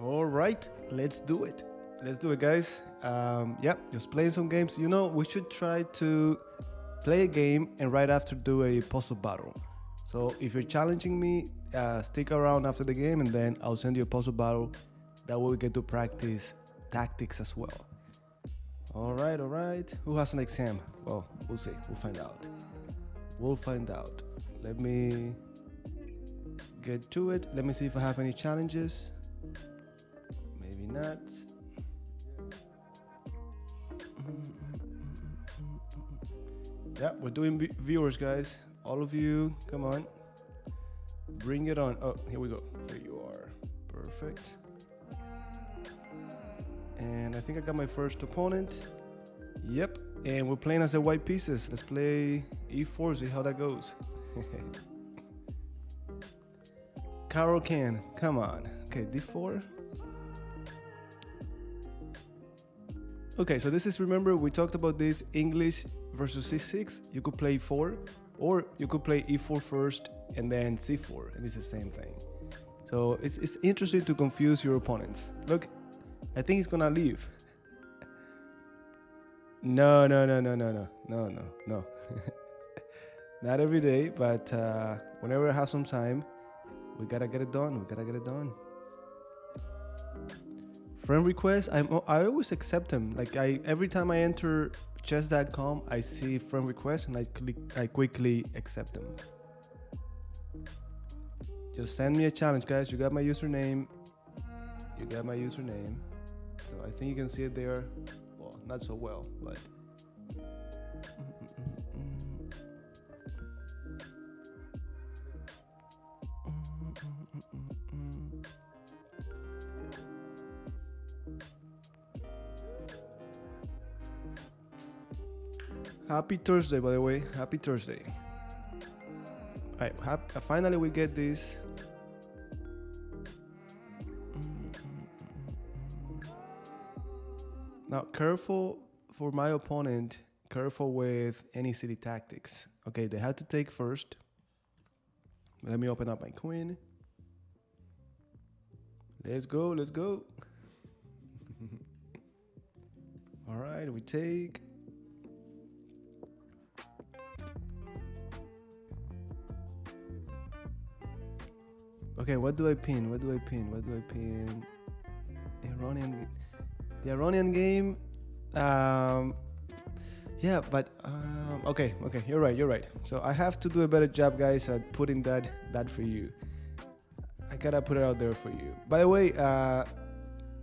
All right, let's do it. Let's do it, guys. Um, yep, just playing some games. You know, we should try to play a game and right after do a puzzle battle. So if you're challenging me, uh, stick around after the game and then I'll send you a puzzle battle. That way we get to practice tactics as well. All right, all right. Who has an exam? Well, we'll see. We'll find out. We'll find out. Let me get to it. Let me see if I have any challenges. Not. Yeah, we're doing viewers, guys. All of you, come on. Bring it on. Oh, here we go. Here you are. Perfect. And I think I got my first opponent. Yep. And we're playing as the white pieces. Let's play e4, see how that goes. Caro-Kann. Come on. Okay, d4. Okay, so this is remember we talked about this English versus c6. You could play e4, or you could play e4 first and then c4 and it's the same thing. So it's, it's interesting to confuse your opponents. Look, I think he's gonna leave. No, no, no, no, no, no, no, no, no. Not every day, but uh, whenever I have some time, we gotta get it done. We gotta get it done. Friend requests, I'm I always accept them. Like I every time I enter chess.com, I see friend requests and I click I quickly accept them. Just send me a challenge, guys. You got my username. You got my username. So I think you can see it there. Well, not so well, but Happy Thursday, by the way. Happy Thursday. All right, hap- uh, finally we get this. Now, careful for my opponent. Careful with any city tactics. Okay, they had to take first. Let me open up my queen. Let's go, let's go. All right, we take. Okay, what do I pin? What do I pin? What do I pin? The Iranian, the Iranian game. Um, yeah, but um, okay, okay, you're right, you're right. So I have to do a better job, guys, at putting that that for you. I gotta put it out there for you. By the way, uh,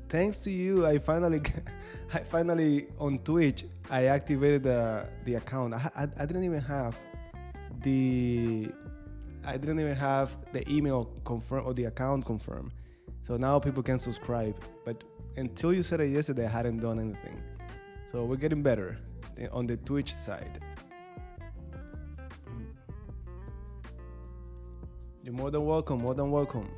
thanks to you, I finally, I finally on Twitch, I activated the the account. I, I, I didn't even have the I didn't even have the email confirm or the account confirmed. So now people can subscribe. But until you said it yesterday, I hadn't done anything. So we're getting better on the Twitch side. You're more than welcome, more than welcome.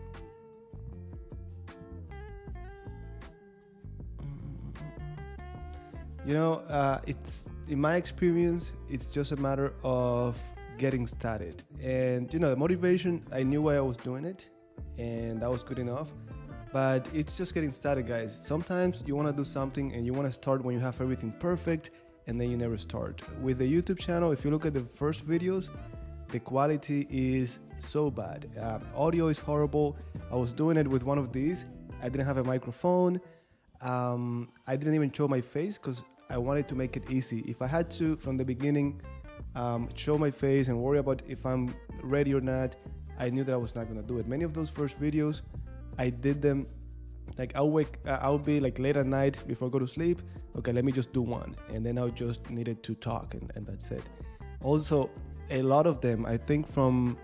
You know, uh, it's in my experience, it's just a matter of getting started. And you know, the motivation, I knew why I was doing it, and that was good enough. But it's just getting started, guys. Sometimes you want to do something and you want to start when you have everything perfect, and then you never start. With the YouTube channel, if you look at the first videos, the quality is so bad. Uh, audio is horrible. I was doing it with one of these. I didn't have a microphone. Um, I didn't even show my face because I wanted to make it easy. If I had to from the beginning um, show my face and worry about if I'm ready or not, I knew that I was not gonna do it. Many of those first videos, I did them like I'll wake, uh, I'll be like late at night before I go to sleep. Okay, let me just do one, and then I just needed to talk, and, and that's it. Also, a lot of them, I think from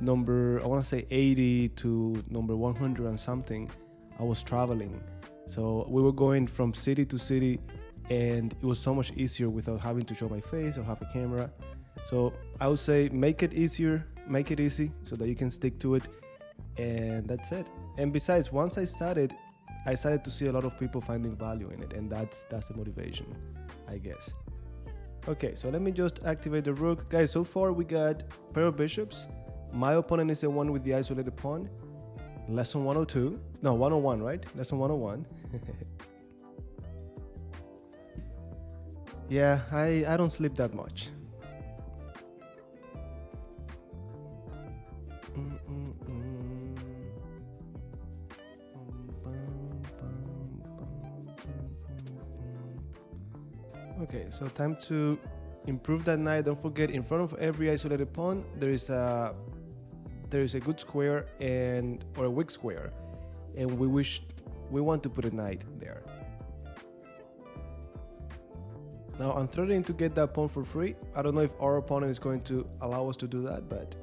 number I want to say 80 to number 100 and something, I was traveling. So we were going from city to city and it was so much easier without having to show my face or have a camera. So I would say make it easier, make it easy so that you can stick to it, and that's it. And besides, once I started, I started to see a lot of people finding value in it, and that's that's the motivation, I guess. Okay, so let me just activate the rook, guys. So far we got pair of bishops. My opponent is the one with the isolated pawn, lesson 102. No, 101, right? Lesson 101. yeah, I, I don't sleep that much. Okay, so time to improve that knight. Don't forget, in front of every isolated pawn, there is a there is a good square and or a weak square, and we wish we want to put a knight there. Now I'm threatening to get that pawn for free. I don't know if our opponent is going to allow us to do that, but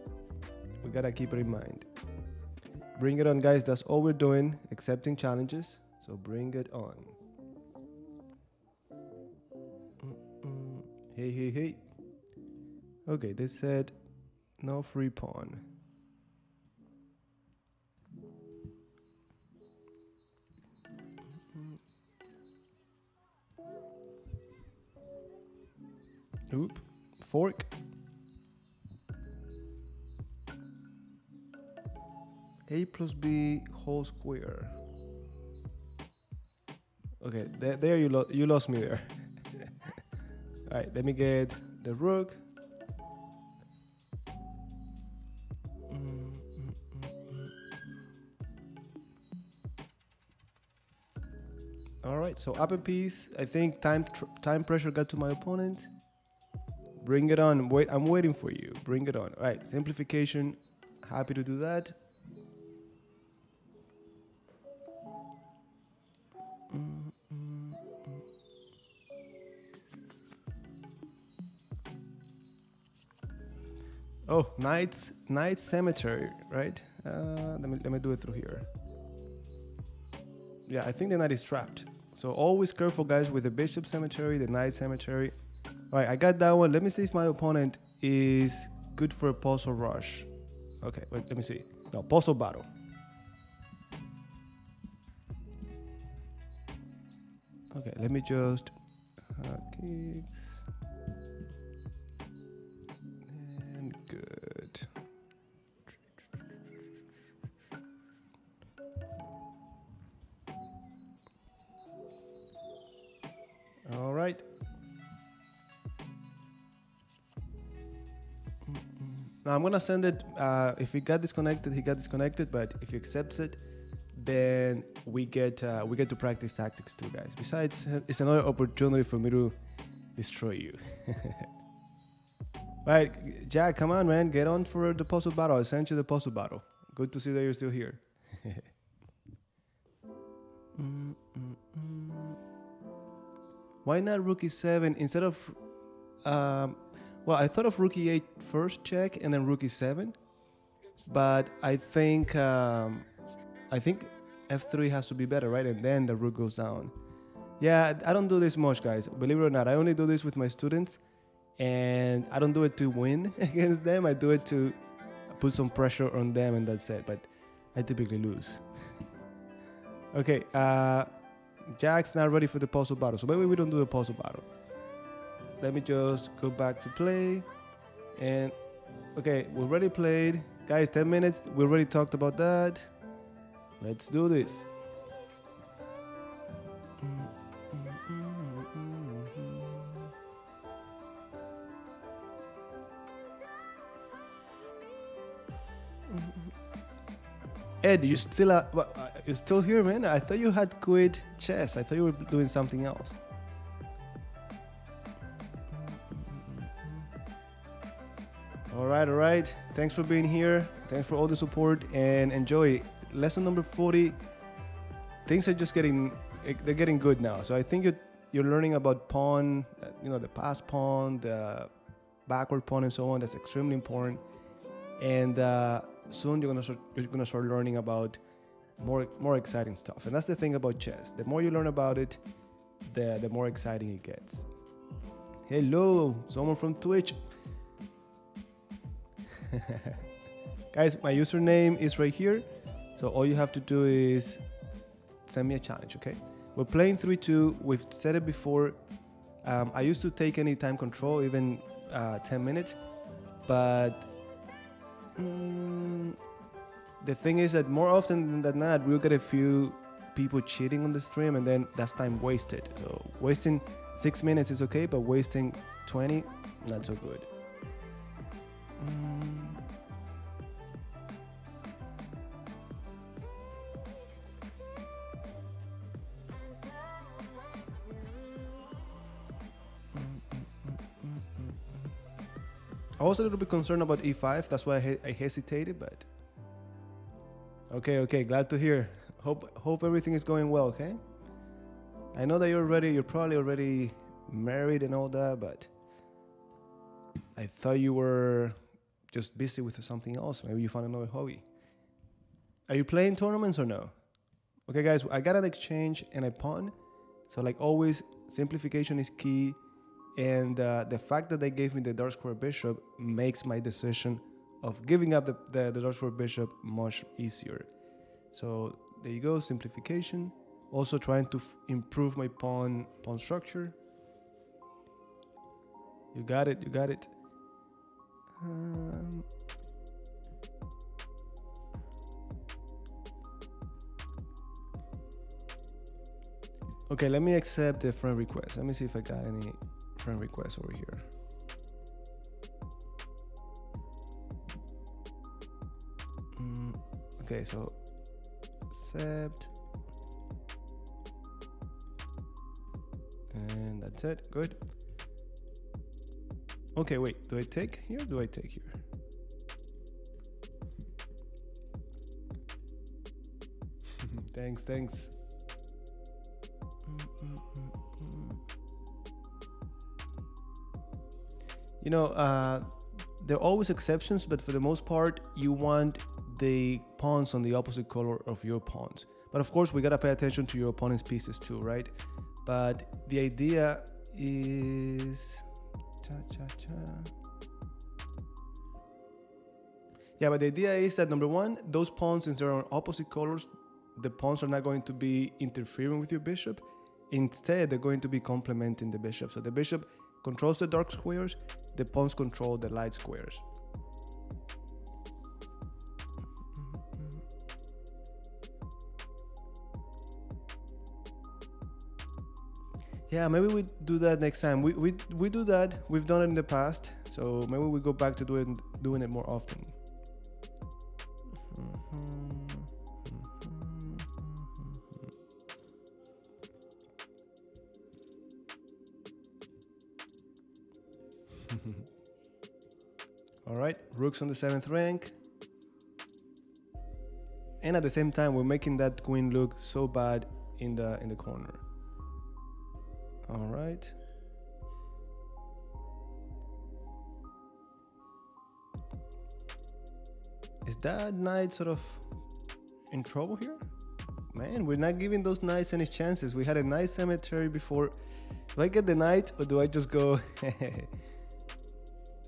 we gotta keep it in mind. Bring it on, guys. That's all we're doing, accepting challenges. So bring it on. Hey, hey, hey. Okay, they said no free pawn. Oop, fork. A plus B whole square. Okay, there, you, lo you lost me there. All right, let me get the rook. All right, so up a piece. I think time time pressure got to my opponent. Bring it on. Wait, I'm waiting for you. Bring it on. All right, simplification. Happy to do that. Oh, Knight's Knight Cemetery, right? Uh, let me let me do it through here. Yeah, I think the knight is trapped. So always careful, guys, with the bishop cemetery, the knight cemetery. All right, I got that one. Let me see if my opponent is good for a puzzle rush. Okay, wait, let me see. No, puzzle battle. Okay, let me just uh, Now I'm gonna send it. Uh, if he got disconnected, he got disconnected. But if he accepts it, then we get uh, we get to practice tactics too, guys. Besides, it's another opportunity for me to destroy you. right, Jack, come on, man, get on for the puzzle battle. I sent you the puzzle battle. Good to see that you're still here. mm, mm. Why not rook e7 instead of? Um, well, I thought of rookie e8 first check and then rook e7, but I think um, I think f3 has to be better, right? And then the rook goes down. Yeah, I don't do this much, guys. Believe it or not, I only do this with my students, and I don't do it to win against them. I do it to put some pressure on them, and that's it. But I typically lose. okay, uh, Jack's not ready for the puzzle battle, so maybe we don't do the puzzle battle let me just go back to play and okay we already played guys 10 minutes we already talked about that let's do this Ed, you still uh, you still here, man? I thought you had quit chess. I thought you were doing something else. All right, all right. Thanks for being here. Thanks for all the support and enjoy. Lesson number 40. Things are just getting they're getting good now. So I think you're you're learning about pawn, you know, the pass pawn, the backward pawn, and so on. That's extremely important. And uh, soon you're gonna start, you're gonna start learning about more more exciting stuff. And that's the thing about chess. The more you learn about it, the the more exciting it gets. Hello, someone from Twitch. Guys, my username is right here. So all you have to do is send me a challenge, okay? We're playing 3-2. We've said it before. Um, I used to take any time control, even uh, 10 minutes. But mm, the thing is that more often than not, we'll get a few people cheating on the stream, and then that's time wasted. So wasting six minutes is okay, but wasting 20, not so good. Mm. I was a little bit concerned about e5. That's why I, he- I hesitated, but okay, okay. Glad to hear. Hope hope everything is going well. Okay. I know that you're already you're probably already married and all that, but I thought you were just busy with something else. Maybe you found another hobby. Are you playing tournaments or no? Okay, guys, I got an exchange and a pawn. So like always, simplification is key and uh, the fact that they gave me the dark square bishop makes my decision of giving up the, the, the dark square bishop much easier. So there you go simplification. Also trying to improve my pawn pawn structure. You got it you got it. Um, okay let me accept the friend request let me see if i got any friend request over here. Mm, okay, so accept. And that's it. Good. Okay, wait. Do I take here? Do I take here? thanks, thanks. You know, uh, there are always exceptions, but for the most part, you want the pawns on the opposite color of your pawns. But of course, we gotta pay attention to your opponent's pieces too, right? But the idea is. Cha, cha, cha. Yeah, but the idea is that number one, those pawns, since they're on opposite colors, the pawns are not going to be interfering with your bishop. Instead, they're going to be complementing the bishop. So the bishop controls the dark squares, the pawns control the light squares. Yeah, maybe we do that next time. We, we, we do that. We've done it in the past, so maybe we go back to doing doing it more often. Rooks on the seventh rank. And at the same time, we're making that queen look so bad in the in the corner. All right. Is that knight sort of in trouble here? Man, we're not giving those knights any chances. We had a nice cemetery before. Do I get the knight or do I just go?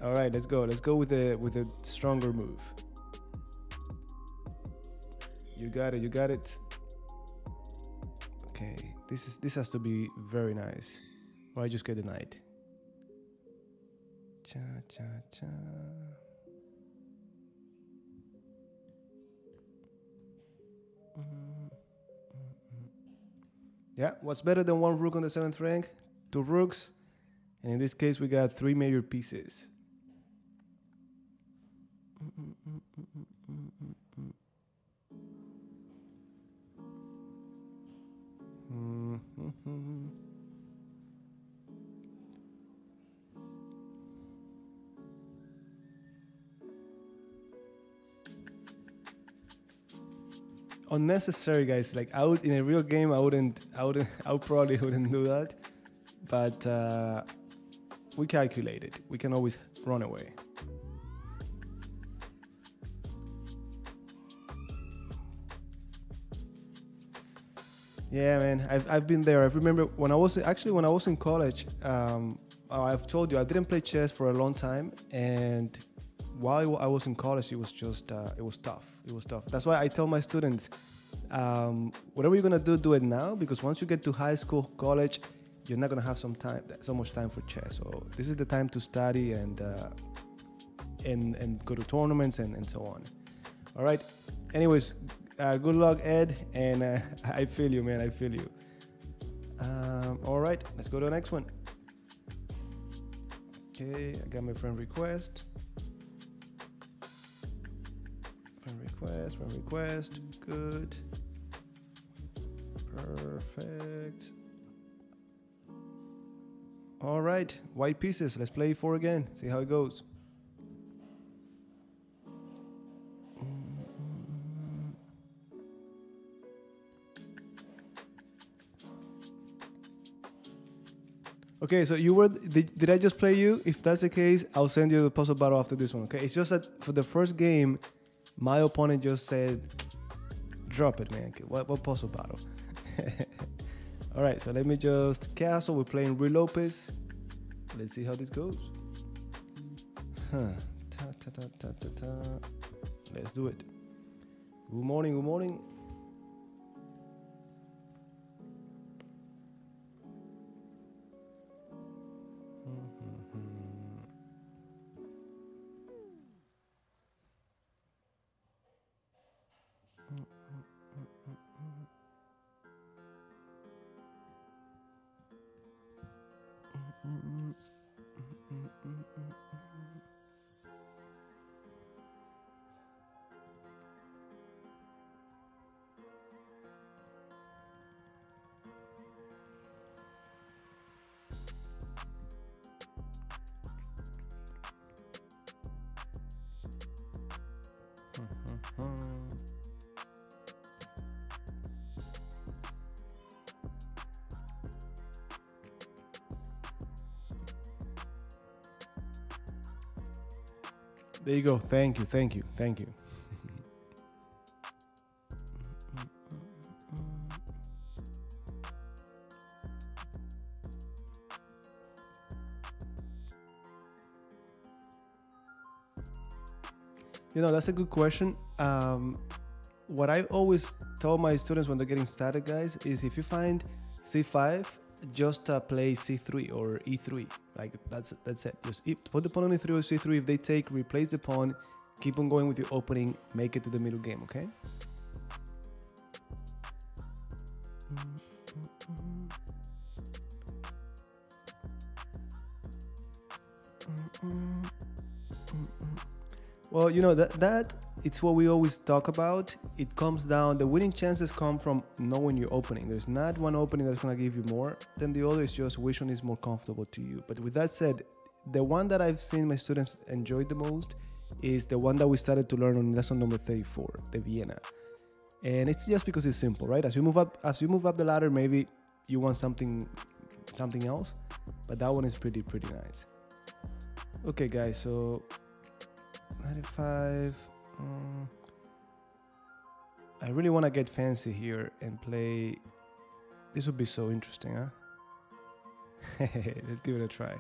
All right, let's go. Let's go with a with a stronger move. You got it. You got it. Okay, this is this has to be very nice. Or I just get the knight. Cha cha cha. Mm-hmm, mm-hmm, mm-hmm. Yeah, what's better than one rook on the seventh rank? Two rooks, and in this case, we got three major pieces. Unnecessary, guys. Like I would in a real game, I wouldn't, I wouldn't, I probably wouldn't do that. But uh, we calculated. We can always run away. Yeah, man, I've, I've been there. I remember when I was actually when I was in college. Um, I've told you I didn't play chess for a long time, and while I was in college, it was just uh, it was tough. It was tough. That's why I tell my students, um, whatever you're gonna do, do it now because once you get to high school, college, you're not gonna have some time, so much time for chess. So this is the time to study and uh, and and go to tournaments and, and so on. All right, anyways, uh, good luck, Ed, and uh, I feel you, man. I feel you. Um, all right, let's go to the next one. Okay, I got my friend request. Friend request, friend request. Good. Perfect. All right, white pieces. Let's play four again. See how it goes. Okay, so you were did, did I just play you? If that's the case, I'll send you the puzzle battle after this one. Okay, it's just that for the first game, my opponent just said, "Drop it, man." Okay, what what puzzle battle? All right, so let me just castle. We're playing Ruy Lopez. Let's see how this goes. Huh. Ta, ta, ta. Let's do it. Good morning. Good morning. There you go. Thank you. Thank you. Thank you. You know, that's a good question. Um, what I always tell my students when they're getting started, guys, is if you find C5, just uh, play C3 or E3. Like that's that's it. Just put the pawn on E3 or C3. If they take, replace the pawn. Keep on going with your opening. Make it to the middle game. Okay. Well, you know that that it's what we always talk about. It comes down the winning chances come from knowing your opening. There's not one opening that's gonna give you more than the other. It's just which one is more comfortable to you. But with that said, the one that I've seen my students enjoy the most is the one that we started to learn on lesson number 34, the Vienna. And it's just because it's simple, right? As you move up, as you move up the ladder, maybe you want something, something else, but that one is pretty, pretty nice. Okay, guys. So 95. Um, I really want to get fancy here and play. This would be so interesting, huh? Let's give it a try.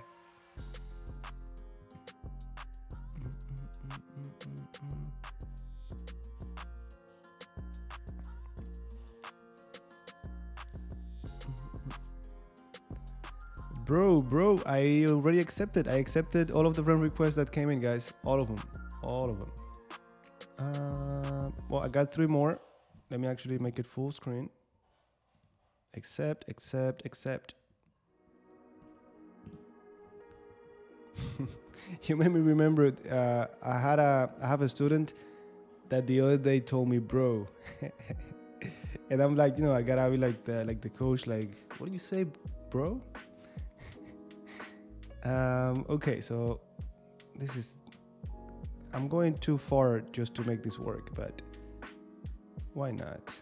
Bro, bro, I already accepted. I accepted all of the friend requests that came in, guys. All of them all of them. Uh, well, I got three more. Let me actually make it full screen. Accept, accept, accept. you made me remember. Uh, I had a, I have a student that the other day told me, "Bro," and I'm like, you know, I gotta be like the, like the coach, like, what do you say, bro? um, okay, so this is I'm going too far just to make this work, but why not?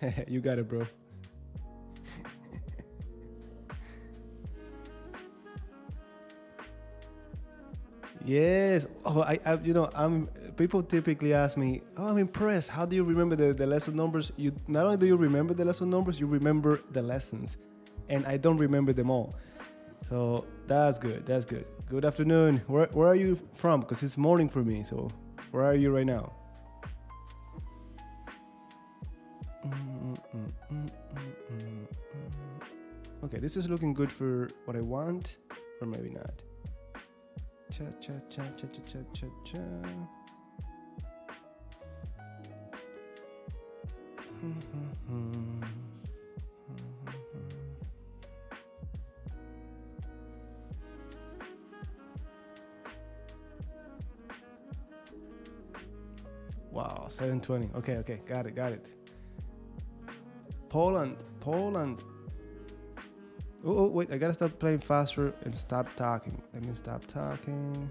you got it, bro. yes. Oh, I, I, you know, I'm. People typically ask me, "Oh, I'm impressed. How do you remember the, the lesson numbers?" You not only do you remember the lesson numbers, you remember the lessons, and I don't remember them all. So that's good. That's good. Good afternoon. Where, where are you from? Because it's morning for me. So where are you right now? Mm, mm, mm, okay, this is looking good for what I want, or maybe not. Cha cha cha cha cha cha cha cha. 720. Okay, okay, got it, got it. Poland, Poland. Oh, oh, wait, I gotta stop playing faster and stop talking. Let me stop talking.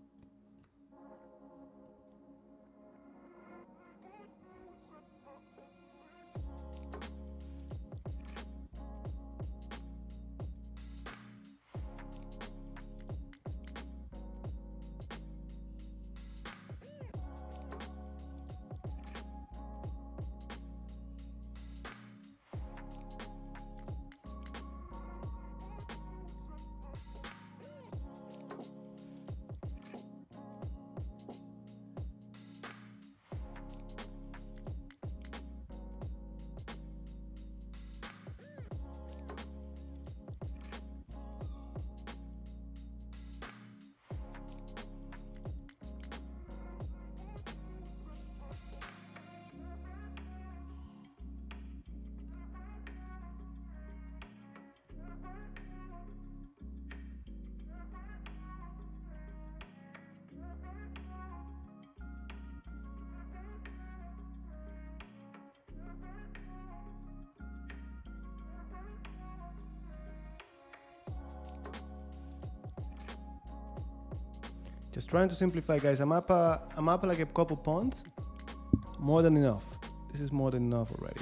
trying to simplify, guys. I'm up. Uh, I'm up like a couple points. More than enough. This is more than enough already.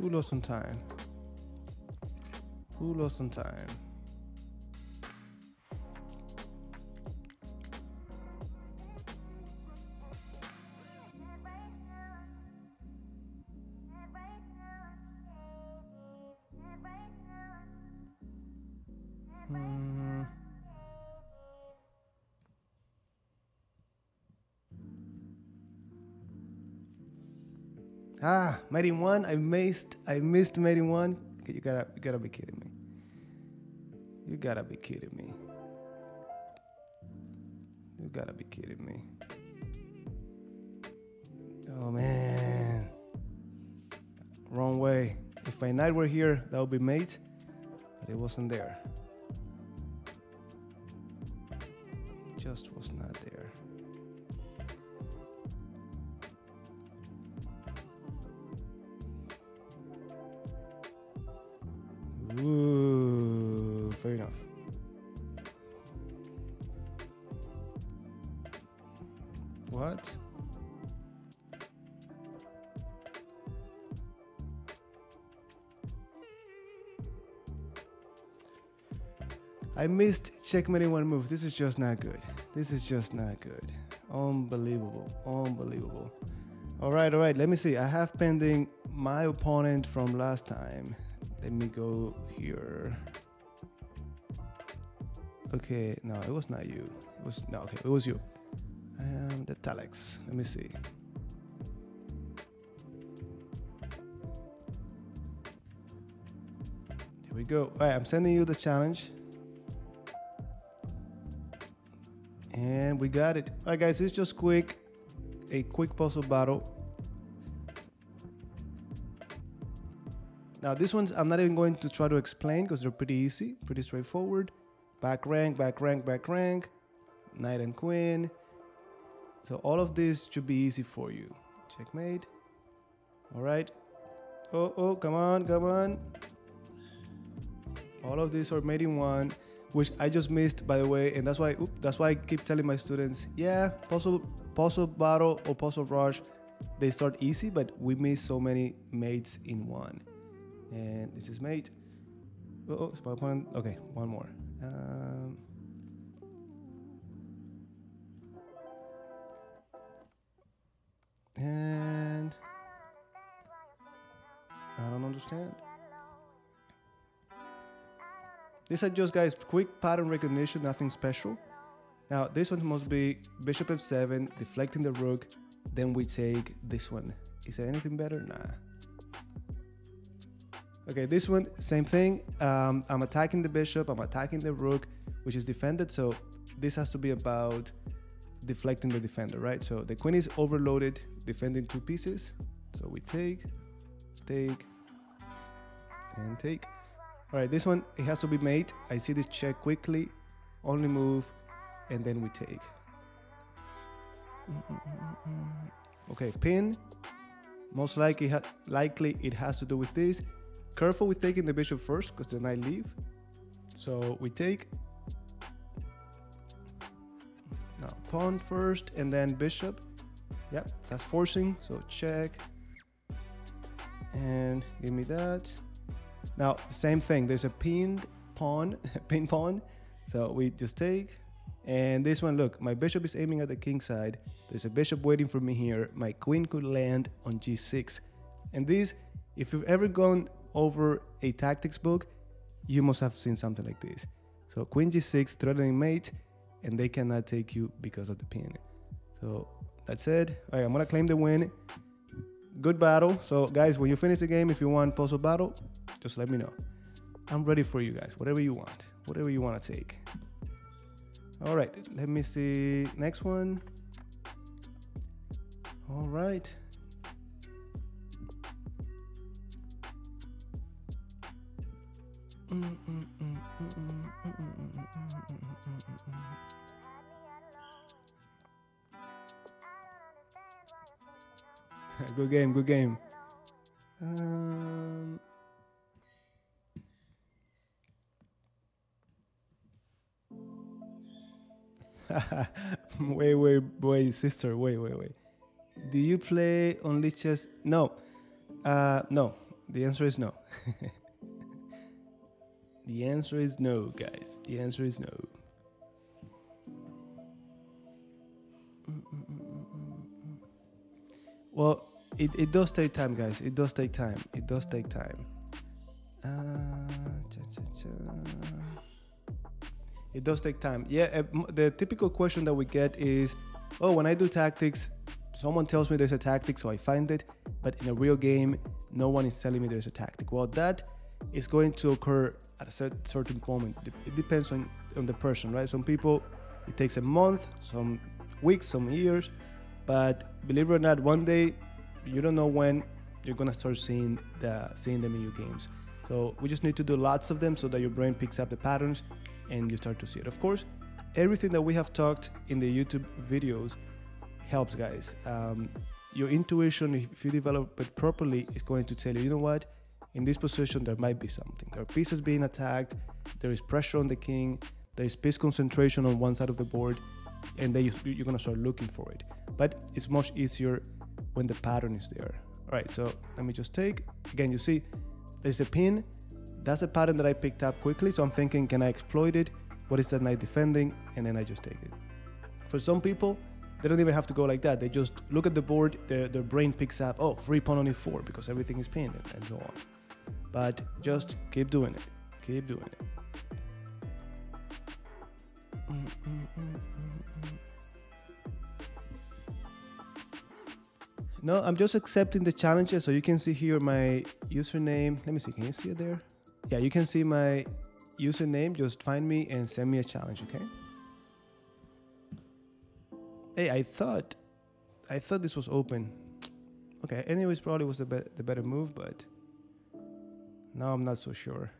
Lost some time? Who lost some time? Hmm. Ah, mate in one. I missed. I missed mate in one. You gotta, you gotta be kidding me. You gotta be kidding me. You gotta be kidding me. Oh man. Wrong way. If my knight were here, that would be mate, but it wasn't there. Just was not there. Ooh, fair enough. What? I missed checkmate in one move. This is just not good. This is just not good. Unbelievable. Unbelievable. All right, all right. Let me see. I have pending my opponent from last time. Let me go here. Okay, no, it was not you. It was no, okay, it was you. Um, the Telex. Let me see. Here we go. All right, I'm sending you the challenge. And we got it. All right, guys, it's just quick, a quick puzzle battle. Now this one's I'm not even going to try to explain because they're pretty easy, pretty straightforward. Back rank, back rank, back rank, knight and queen. So all of this should be easy for you. Checkmate. All right. Oh, oh, come on, come on. All of these are mate in one, which I just missed, by the way, and that's why that's why I keep telling my students, yeah, puzzle, puzzle battle or puzzle rush, they start easy, but we miss so many mates in one. And this is mate. Oh, oh spy opponent. Okay, one more. Um, and I don't understand. These are just guys quick pattern recognition, nothing special. Now this one must be bishop f7, deflecting the rook, then we take this one. Is there anything better? Nah. Okay, this one, same thing. Um, I'm attacking the bishop, I'm attacking the rook, which is defended. So this has to be about deflecting the defender, right? So the queen is overloaded, defending two pieces. So we take, take, and take. All right, this one, it has to be made. I see this check quickly, only move, and then we take. Okay, pin. Most likely, likely it has to do with this. Careful with taking the bishop first, because then I leave. So we take. Now pawn first, and then bishop. Yep, that's forcing. So check. And give me that. Now, same thing. There's a pinned pawn, pin pawn. So we just take. And this one, look, my bishop is aiming at the king side. There's a bishop waiting for me here. My queen could land on g6. And this, if you've ever gone over a tactics book, you must have seen something like this. So queen g6, threatening mate, and they cannot take you because of the pin. So that's it. All right, I'm gonna claim the win. Good battle. So guys, when you finish the game, if you want puzzle battle, just let me know. I'm ready for you guys. Whatever you want, whatever you want to take. All right, let me see. Next one. All right. good game, good game. Um, wait, wait, wait, sister, wait, wait, wait. Do you play only chess? No. Uh, no. The answer is no. the answer is no, guys. The answer is no. Well, it, it does take time, guys. It does take time. It does take time. Uh, cha, cha, cha. It does take time. Yeah, uh, the typical question that we get is, oh, when I do tactics, someone tells me there's a tactic, so I find it, but in a real game, no one is telling me there's a tactic. Well, that is going to occur at a certain moment. It depends on, on the person, right? Some people, it takes a month, some weeks, some years, but believe it or not, one day, you don't know when you're gonna start seeing the seeing them in your games. So we just need to do lots of them so that your brain picks up the patterns and you start to see it. Of course, everything that we have talked in the YouTube videos helps, guys. Um, your intuition, if you develop it properly, is going to tell you, you know what, in this position there might be something. There are pieces being attacked, there is pressure on the king, there is piece concentration on one side of the board, and then you, are gonna start looking for it. But it's much easier when the pattern is there. All right, so let me just take, again, you see, there's a pin, that's a pattern that I picked up quickly. So I'm thinking, can I exploit it? What is that knight defending? And then I just take it. For some people, they don't even have to go like that. They just look at the board, their, their brain picks up, oh, free pawn on e4 because everything is pinned and so on. But just keep doing it. Keep doing it. No, I'm just accepting the challenges. So you can see here my username. Let me see. Can you see it there? yeah, you can see my username. Just find me and send me a challenge, okay? Hey, I thought, I thought this was open. Okay, anyways, probably was the, be the better move, but Now I'm not so sure.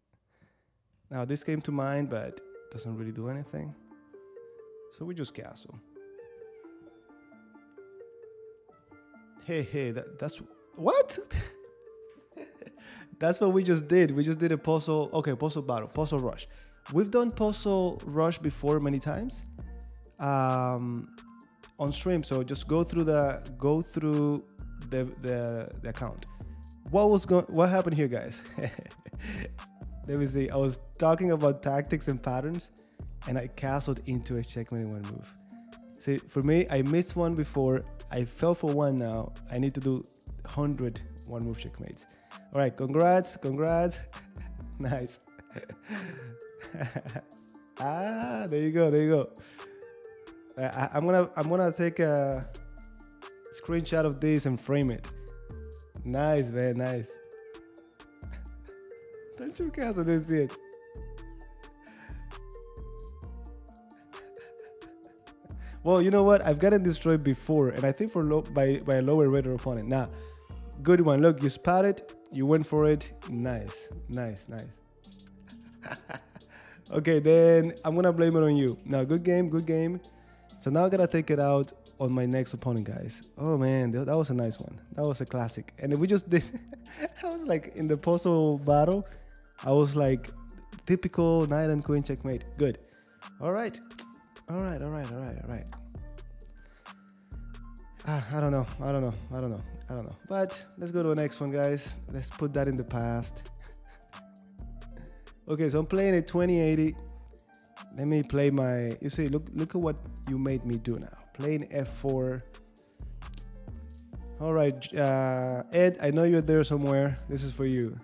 now this came to mind, but doesn't really do anything. So we just castle. Hey, hey, that, that's what? that's what we just did. We just did a puzzle. Okay, puzzle battle, puzzle rush. We've done puzzle rush before many times um, on stream. So just go through the go through the the, the account. What was going? What happened here, guys? Let me see. I was talking about tactics and patterns, and I castled into a checkmate in one move. See, for me, I missed one before. I fell for one now. I need to do 100 one move checkmates. All right, congrats, congrats. nice. ah, there you go, there you go. I, I'm gonna I'm gonna take a screenshot of this and frame it. Nice, man, nice. Don't you castle this yet? Well, you know what? I've gotten destroyed before, and I think for low, by by a lower rated opponent. Now, nah, good one. Look, you spotted, you went for it. Nice, nice, nice. okay, then I'm gonna blame it on you. Now, good game, good game. So now I gotta take it out on my next opponent, guys. Oh man, that was a nice one. That was a classic. And we just did. I was like in the puzzle battle. I was like typical knight and queen checkmate. Good. All right. All right. All right. All right. All right. Ah, I don't know. I don't know. I don't know. I don't know. But let's go to the next one, guys. Let's put that in the past. okay, so I'm playing a 2080 let me play my you see look look at what you made me do now playing f4 all right uh, ed i know you're there somewhere. This is for you.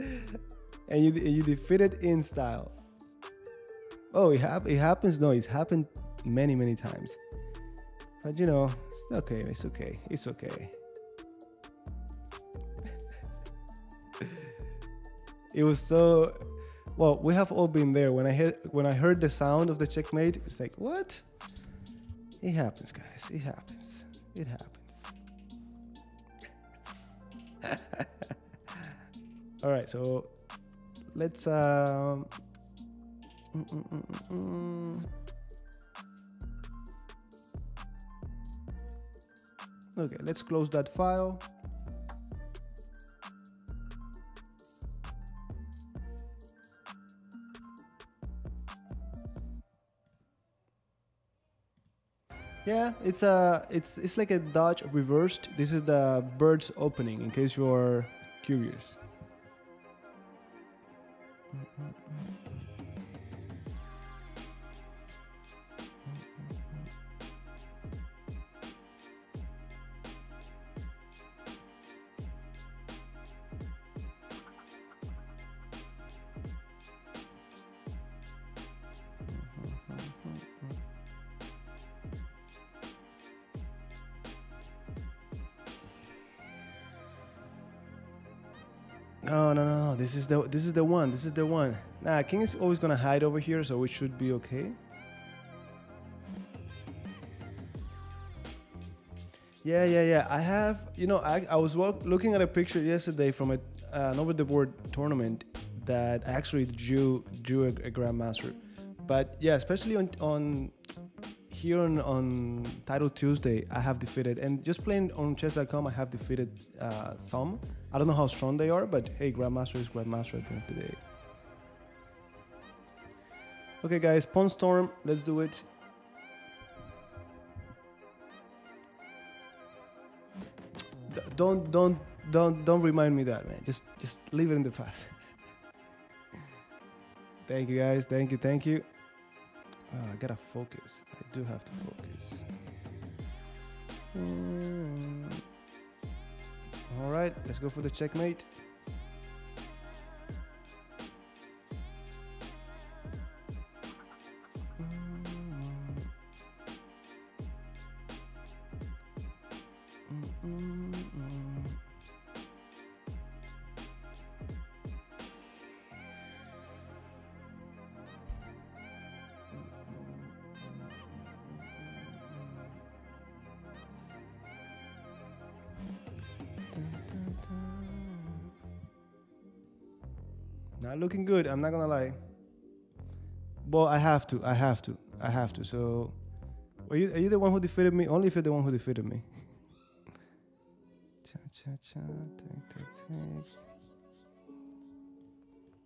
And you you defeated in style. Oh it, hap- it happens no it's happened many many times. But you know it's okay it's okay it's okay it was so well we have all been there. When i heard when i heard the sound of the checkmate it's like what? It happens guys. It happens. It happens. All right so let's um mm, mm, mm, okay let's close that file Yeah, it's a it's it's like a Dutch reversed. This is the bird's opening, in case you are curious. The this is the one. This is the one. Nah, King is always gonna hide over here, so we should be okay. Yeah, yeah, yeah. I have, you know, I, I was looking at a picture yesterday from a, uh, an over the board tournament that actually drew drew a, a grandmaster. But yeah, especially on on here on, on Title Tuesday, I have defeated, and just playing on chess.com, I have defeated uh, some. I don't know how strong they are, but hey, Grandmaster is Grandmaster at the end of the day. Okay, guys, Pawn Storm, let's do it. D don't, don't, don't, don't remind me that, man. Just, just leave it in the past. thank you, guys. Thank you, thank you. Oh, I gotta focus. I do have to focus. Mm. All right, let's go for the checkmate. Looking good. I'm not gonna lie. Well, I have to. I have to. I have to. So, are you are you the one who defeated me? Only if you're the one who defeated me. Cha cha cha. Take take take.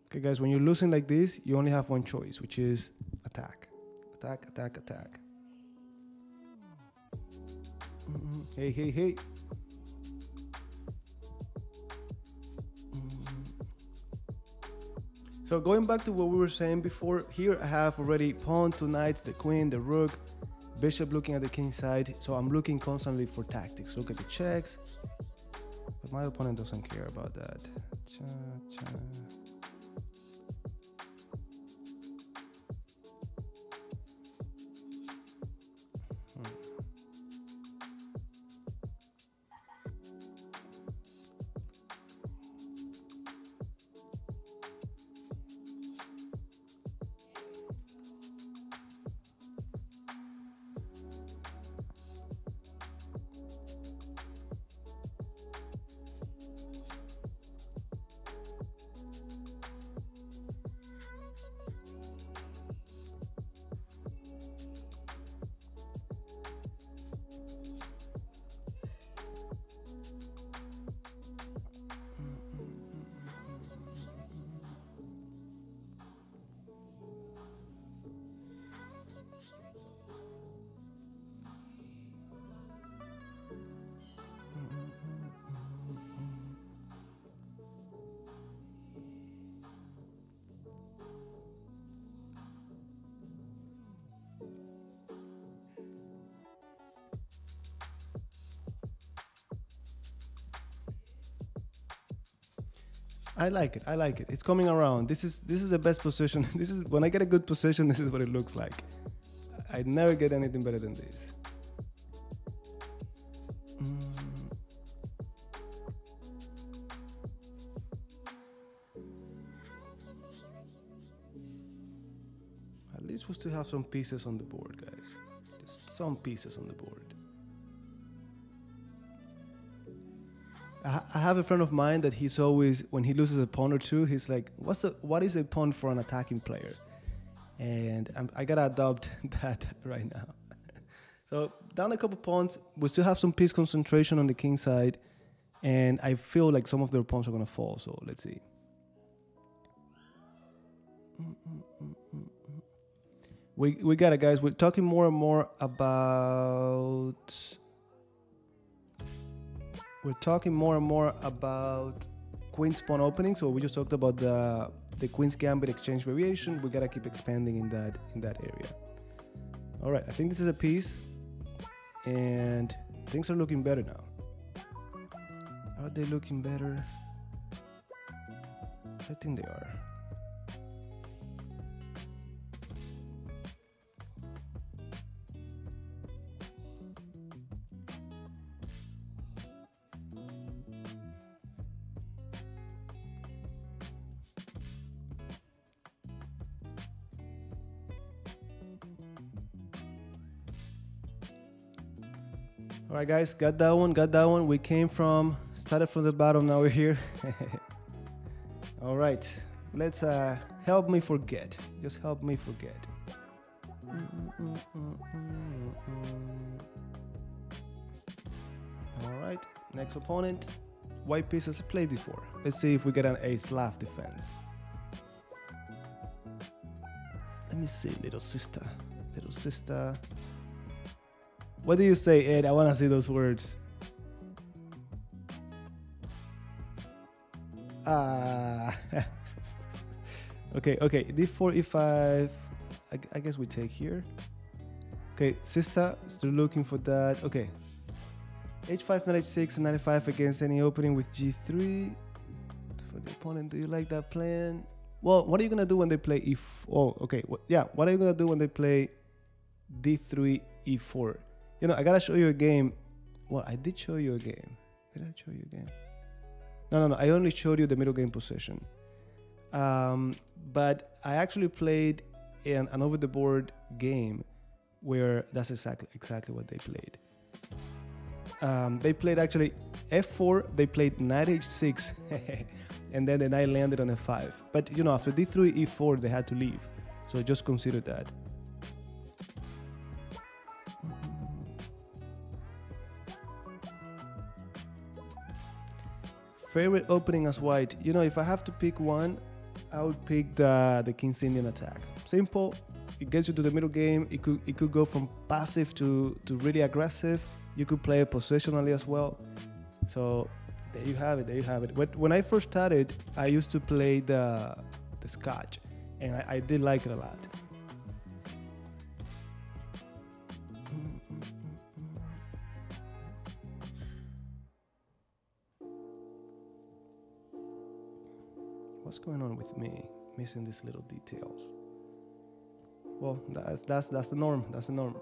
Okay, guys. When you're losing like this, you only have one choice, which is attack, attack, attack, attack. Mhm. Hey, hey, hey. So going back to what we were saying before, here I have already pawn, two knights, the queen, the rook, bishop looking at the king side. So I'm looking constantly for tactics. Look at the checks. But my opponent doesn't care about that. Cha, cha. I like it. I like it. It's coming around. This is this is the best position. This is when I get a good position. This is what it looks like. I never get anything better than this. Mm. At least we still have some pieces on the board, guys. Just some pieces on the board. I have a friend of mine that he's always when he loses a pawn or two, he's like, "What's a what is a pawn for an attacking player?" And I'm, I gotta adopt that right now. so down a couple pawns, we still have some piece concentration on the king side, and I feel like some of their pawns are gonna fall. So let's see. We we got it, guys. We're talking more and more about we're talking more and more about queen's pawn opening. So we just talked about the the queen's gambit exchange variation. We gotta keep expanding in that in that area. All right, I think this is a piece, and things are looking better now. Are they looking better? I think they are. All right, guys, got that one, got that one. We came from, started from the bottom, now we're here. All right, let's uh, help me forget. Just help me forget. All right, next opponent. White pieces played for. Let's see if we get an ace laugh defense. Let me see, little sister. Little sister. What do you say, Ed? I want to see those words. Ah. okay, okay. D4, E5. I, I guess we take here. Okay, sister, still looking for that. Okay. H5, knight H6, and 95 against any opening with G3. For the opponent, do you like that plan? Well, what are you gonna do when they play E4? Oh, okay. Yeah, what are you gonna do when they play D3, E4? You know, I gotta show you a game. Well, I did show you a game. Did I show you a game? No, no, no. I only showed you the middle game position. Um, but I actually played an, an over the board game where that's exactly exactly what they played. um, they played actually f4. They played knight h6, and then the knight landed on f5. But you know, after d3, e4, they had to leave. So just consider that. Favorite opening as white. You know, if I have to pick one, I would pick the the King's Indian attack. Simple. It gets you to the middle game. It could it could go from passive to to really aggressive. You could play it positionally as well. So there you have it. There you have it. When, when I first started, I used to play the the Scotch, and I, I did like it a lot. What's going on with me? Missing these little details. Well, that's that's that's the norm. That's the norm.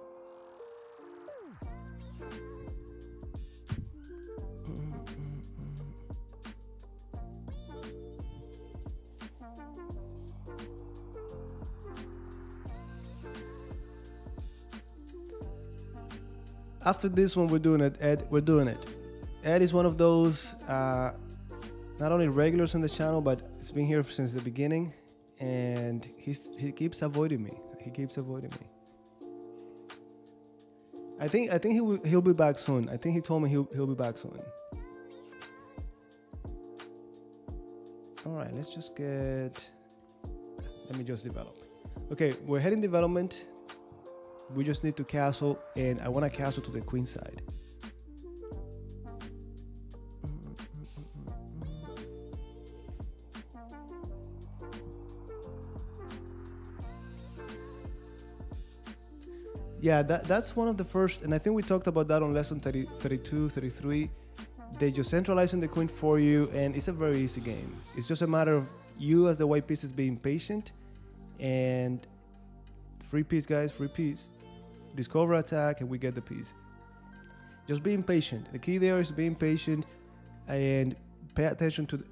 After this one, we're doing it. Ed, we're doing it. Ed is one of those uh, not only regulars on the channel, but it's been here since the beginning, and he's he keeps avoiding me. He keeps avoiding me. I think I think he will, he'll be back soon. I think he told me he'll he'll be back soon. All right, let's just get. Let me just develop. Okay, we're heading development. We just need to castle, and I want to castle to the queen side. Yeah, that, that's one of the first, and I think we talked about that on lesson 30, 32, 33. They just centralizing the queen for you, and it's a very easy game. It's just a matter of you as the white pieces being patient, and free piece, guys, free piece. Discover attack, and we get the piece. Just being patient. The key there is being patient, and pay attention to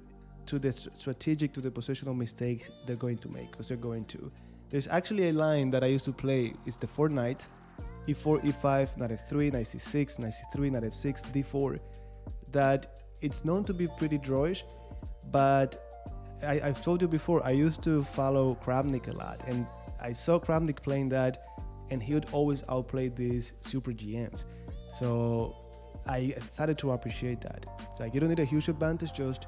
to the strategic, to the positional mistakes they're going to make, because they're going to. There's actually a line that I used to play. It's the four knight e4, e5, knight f3, knight c6, knight c3, knight f6, d4, that it's known to be pretty drawish, but I, have told you before, I used to follow Kramnik a lot, and I saw Kramnik playing that, and he would always outplay these super GMs. So I started to appreciate that. Like you don't need a huge advantage, just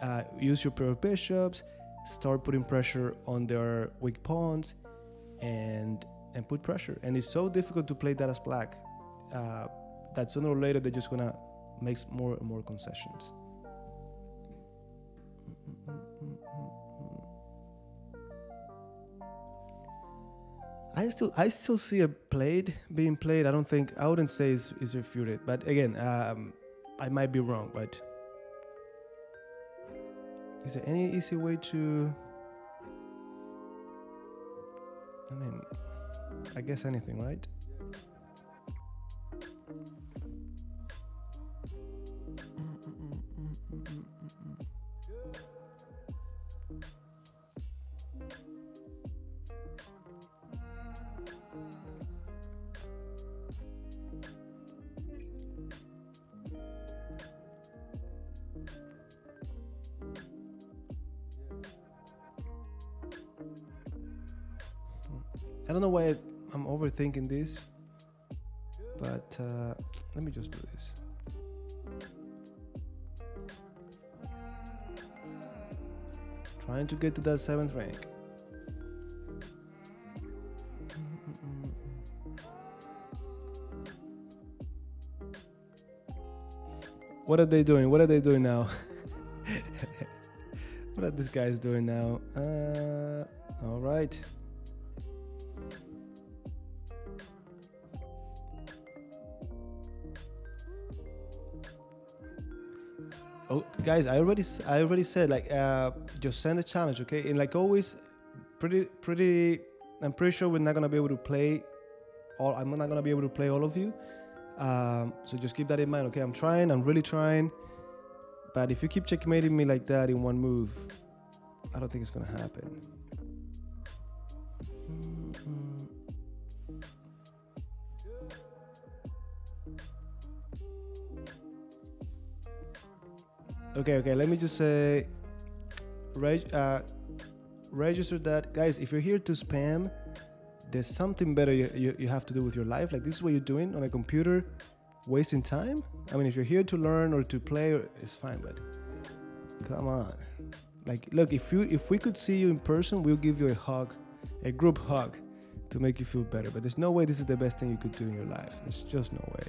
uh, use your pair of bishops, start putting pressure on their weak pawns, and and put pressure. And it's so difficult to play that as black uh, that sooner or later they're just gonna make more and more concessions. I still I still see a played being played. I don't think I wouldn't say is is refuted, but again, um, I might be wrong. But is there any easy way to? I mean, I guess anything, right? I don't know why I'm overthinking this, but uh, let me just do this. Trying to get to that seventh rank. What are they doing? What are they doing now? what are these guys doing now? Uh, all right. Oh, guys, I already I already said like uh, just send a challenge, okay? And like always, pretty pretty. I'm pretty sure we're not gonna be able to play all. I'm not gonna be able to play all of you. Um, so just keep that in mind, okay? I'm trying. I'm really trying. But if you keep checkmating me like that in one move, I don't think it's gonna happen. Okay, okay. Let me just say, reg- uh, register that, guys. If you're here to spam, there's something better you, you, you have to do with your life. Like this is what you're doing on a computer, wasting time. I mean, if you're here to learn or to play, it's fine. But come on, like, look. If you if we could see you in person, we'll give you a hug, a group hug, to make you feel better. But there's no way this is the best thing you could do in your life. There's just no way.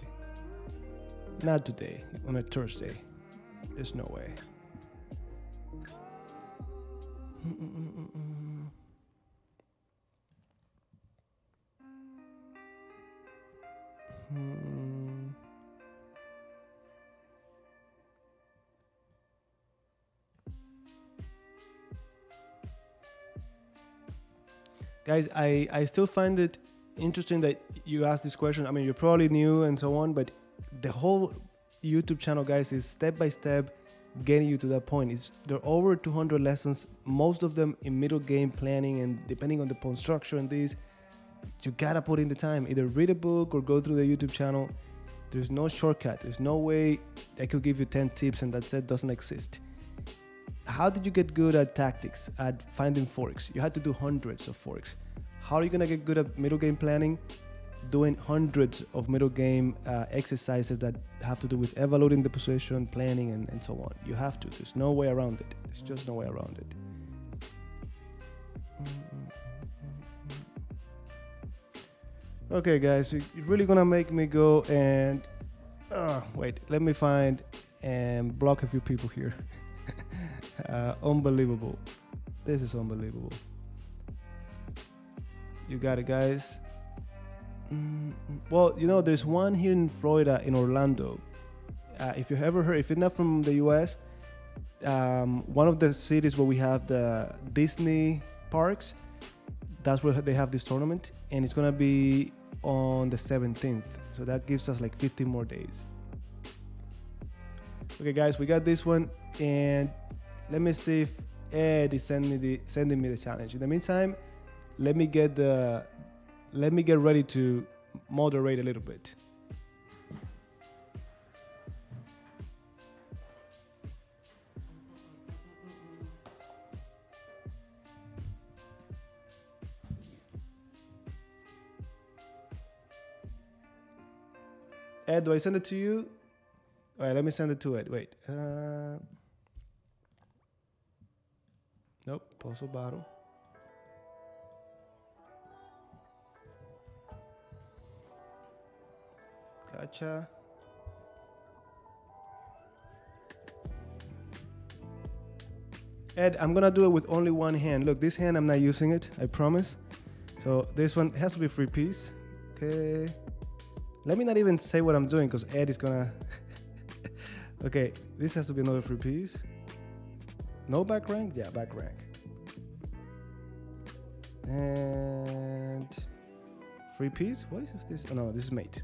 Not today, on a Thursday. There's no way. Guys, I, I still find it interesting that you asked this question. I mean, you're probably new and so on, but the whole YouTube channel, guys, is step by step getting you to that point. It's there are over 200 lessons, most of them in middle game planning, and depending on the pawn structure and these, you gotta put in the time. Either read a book or go through the YouTube channel. There's no shortcut. There's no way I could give you 10 tips and that set doesn't exist. How did you get good at tactics, at finding forks? You had to do hundreds of forks. How are you gonna get good at middle game planning? Doing hundreds of middle game uh, exercises that have to do with evaluating the position, planning, and, and so on. You have to. There's no way around it. There's just no way around it. Okay, guys, you're really gonna make me go and uh, wait. Let me find and block a few people here. uh, unbelievable. This is unbelievable. You got it, guys. Mm, well, you know, there's one here in Florida, in Orlando. Uh, if you've ever heard, if you're not from the US, um, one of the cities where we have the Disney parks, that's where they have this tournament, and it's gonna be on the 17th. So that gives us like 15 more days. Okay, guys, we got this one, and let me see if Ed is sending me the sending me the challenge. In the meantime, let me get the let me get ready to moderate a little bit. Ed, do I send it to you? All right, let me send it to Ed. Wait. Uh, nope, Pozo bottle. Gotcha. Ed, I'm gonna do it with only one hand. Look, this hand I'm not using it, I promise. So this one has to be free piece. Okay. Let me not even say what I'm doing because Ed is gonna. okay, this has to be another free piece. No back rank? Yeah, back rank. And free piece? What is this? Oh no, this is mate.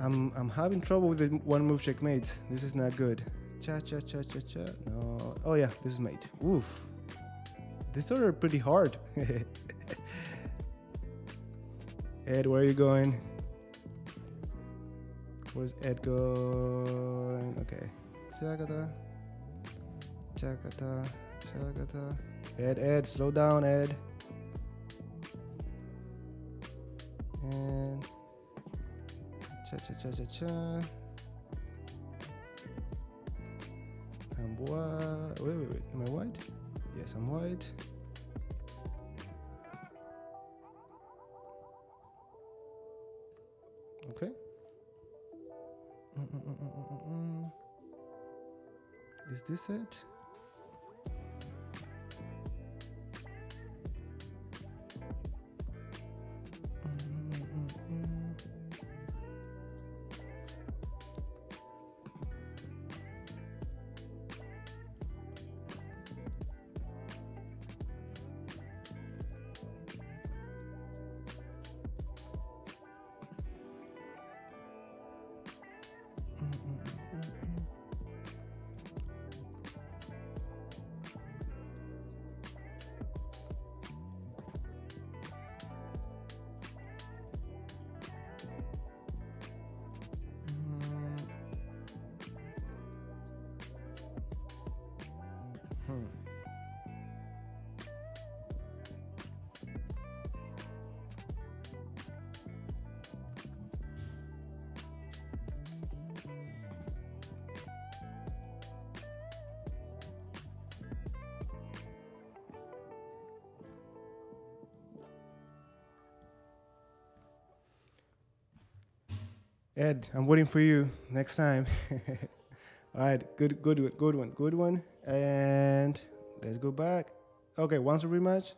I'm I'm having trouble with the one move checkmate. This is not good. Cha cha cha cha cha. No. Oh yeah, this is mate. Oof. These are pretty hard. Ed, where are you going? Where's Ed going? Okay. Chagata. Chagata. Chagata. Ed, Ed, slow down, Ed. And cha cha cha cha cha. I'm white. Wait, wait, wait. Am I white? Yes, I'm white. Okay. Mm, mm, mm, Is this it? Ed, I'm waiting for you next time. All right, good, good, good one, good one. And let's go back. Okay, once a rematch.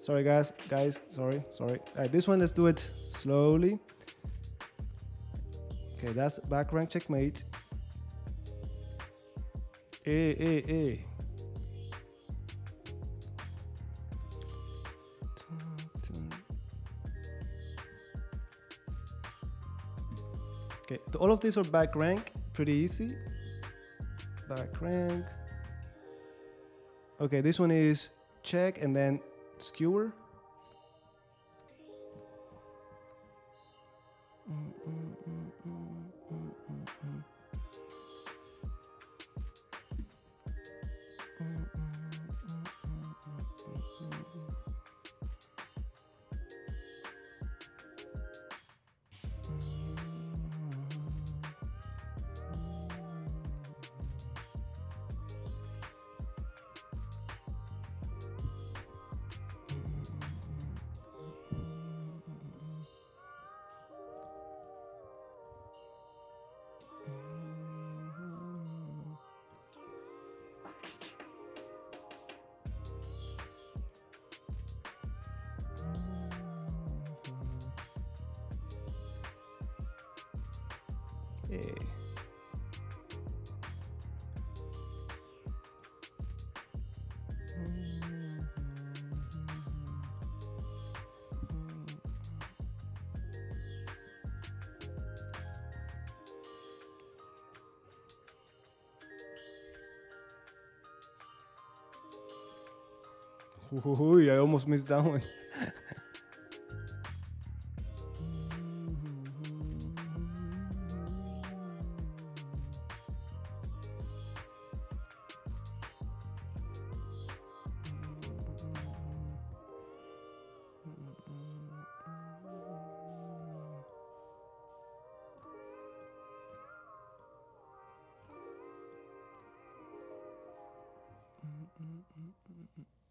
Sorry, guys, guys, sorry, sorry. All right, this one, let's do it slowly. Okay, that's back rank checkmate. Hey, hey, hey. All of these are back rank, pretty easy. Back rank. Okay, this one is check and then skewer. Ooh, I almost missed that one. Mhm.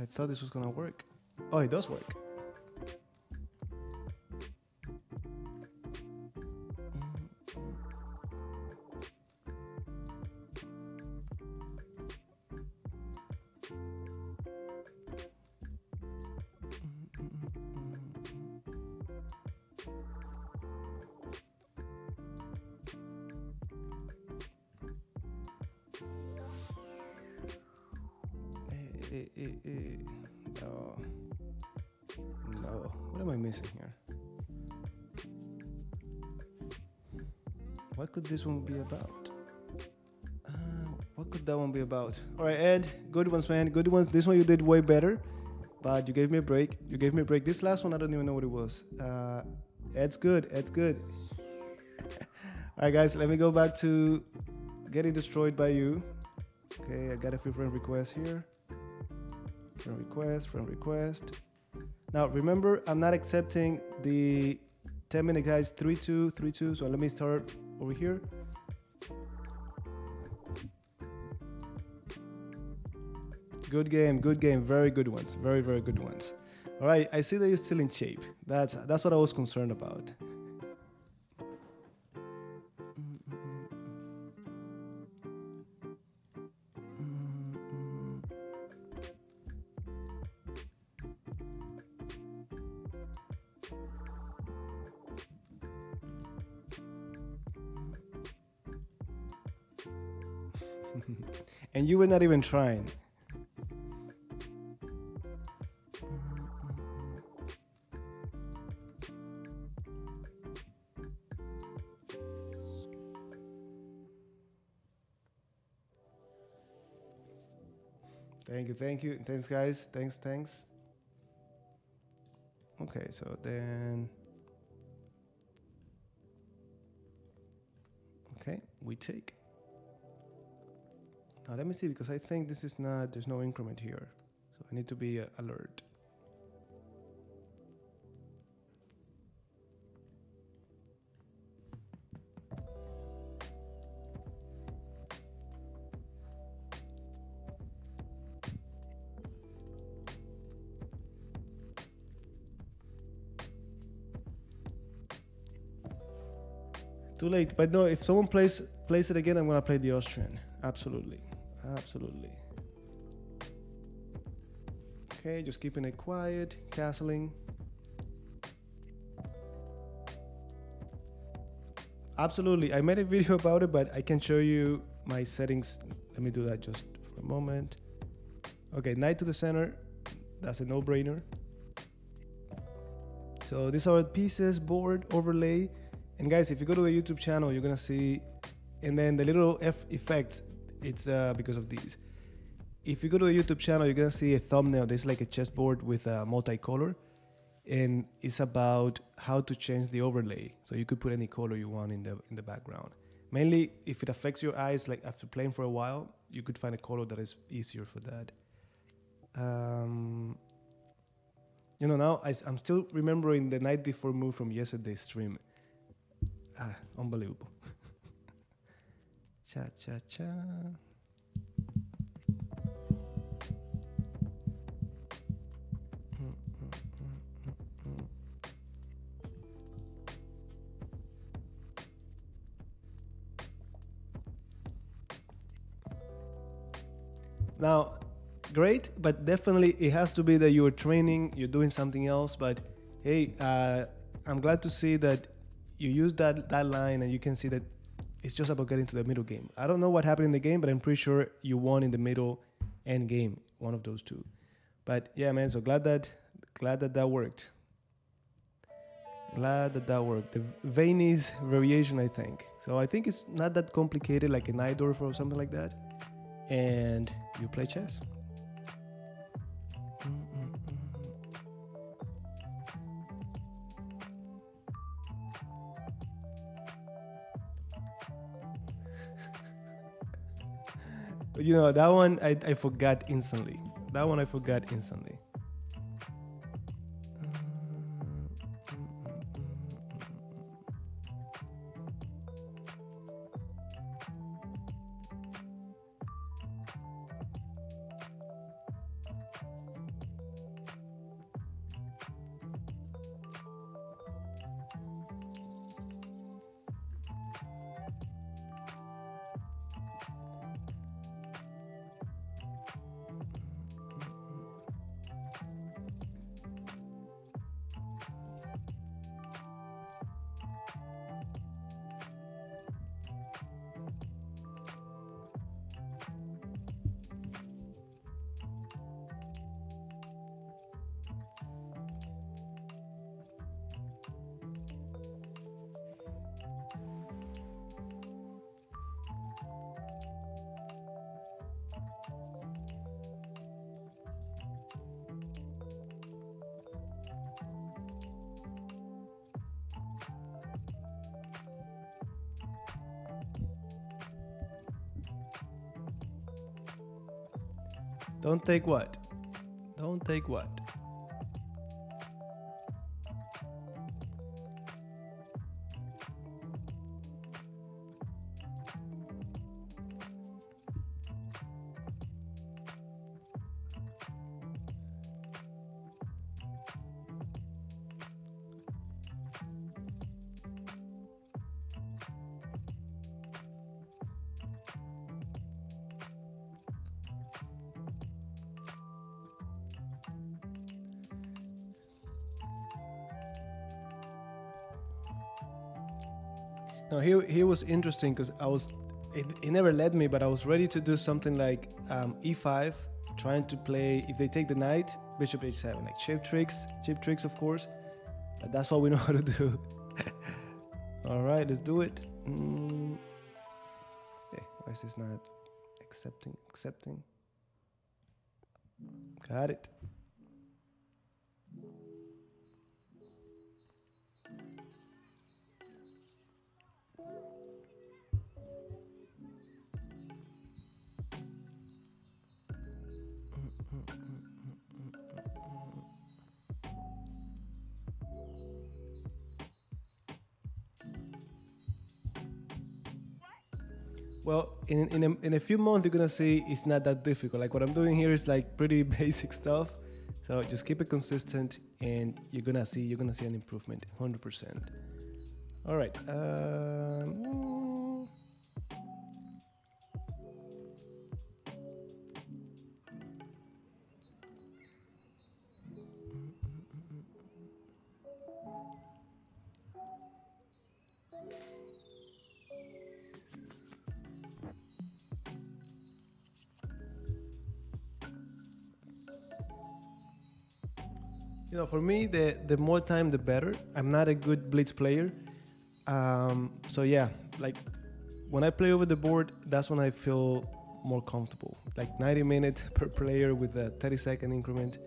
I thought this was gonna work. Oh, it does work. This one be about? Uh, what could that one be about? All right, Ed, good ones, man. Good ones. This one you did way better, but you gave me a break. You gave me a break. This last one, I don't even know what it was. Uh, Ed's good. Ed's good. All right, guys, let me go back to getting destroyed by you. Okay, I got a few friend requests here. Friend request, friend request. Now remember, I'm not accepting the 10 minute guys 3 2 3 2. So let me start over here. Good game, good game, very good ones, very very good ones. All right, I see that you're still in shape. That's that's what I was concerned about. Were not even trying. Thank you, thank you. Thanks, guys. Thanks, thanks. Okay, so then. Okay, we take. Now let me see, because I think this is not, there's no increment here. So I need to be uh, alert. Too late, but no. If someone plays plays it again, I'm gonna play the Austrian. Absolutely absolutely. Okay, just keeping it quiet, castling. Absolutely, I made a video about it, but I can show you my settings. Let me do that just for a moment. Okay, knight to the center. That's a no-brainer. So these are pieces, board, overlay. And guys, if you go to a YouTube channel, you're gonna see, and then the little F effects, it's uh, because of these. If you go to a YouTube channel, you're gonna see a thumbnail. There's like a chessboard with a multicolor, and it's about how to change the overlay. So you could put any color you want in the in the background. Mainly, if it affects your eyes, like after playing for a while, you could find a color that is easier for that. Um, you know, now I, am still remembering the knight d4 move from yesterday's stream. Ah, unbelievable. Cha cha cha. Now, great, but definitely it has to be that you're training, you're doing something else. But hey, uh, I'm glad to see that you use that that line and you can see that it's just about getting to the middle game. I don't know what happened in the game, but I'm pretty sure you won in the middle end game, one of those two. But yeah, man, so glad that glad that that worked. Glad that that worked. The Viennese variation, I think. So I think it's not that complicated, like a Najdorf or something like that. And you play chess. You know that one I, I forgot instantly. That one i forgot instantly Don't take what? Don't take what? Interesting because I was, it, it, never led me, but I was ready to do something like um, e5, trying to play. If they take the knight, bishop h7, like cheap tricks, cheap tricks, of course. But that's what we know how to do. All right, let's do it. Mm. Okay, why is this not accepting? Accepting. Got it. In in a, in a few months, you're gonna see it's not that difficult. Like what I'm doing here is like pretty basic stuff. So just keep it consistent, and you're gonna see you're gonna see an improvement, 100%. All right. Um, for me, the the more time, the better. I'm not a good blitz player, um, so yeah, like when I play over the board, that's when I feel more comfortable. Like 90 minutes per player with a 30 second increment.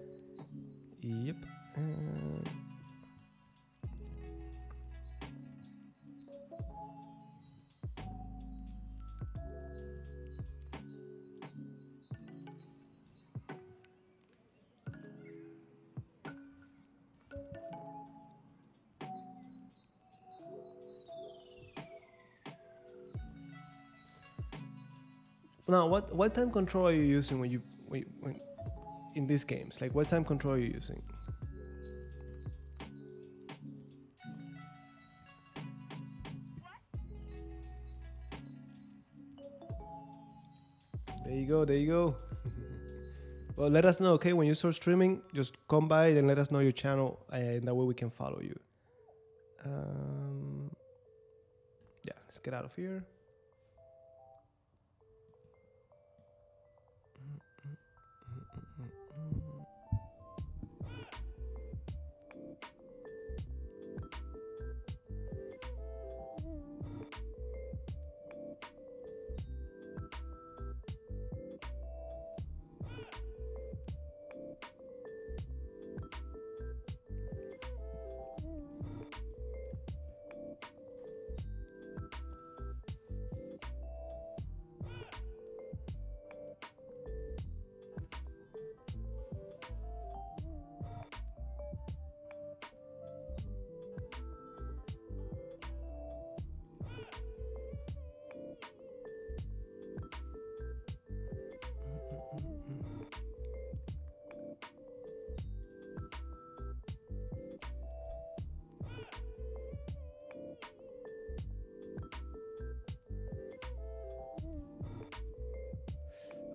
Yep. What time control are you using when you when, when in these games? Like, what time control are you using? There you go. There you go. well, let us know, okay? When you start streaming, just come by and let us know your channel, and that way we can follow you. Um, yeah, let's get out of here.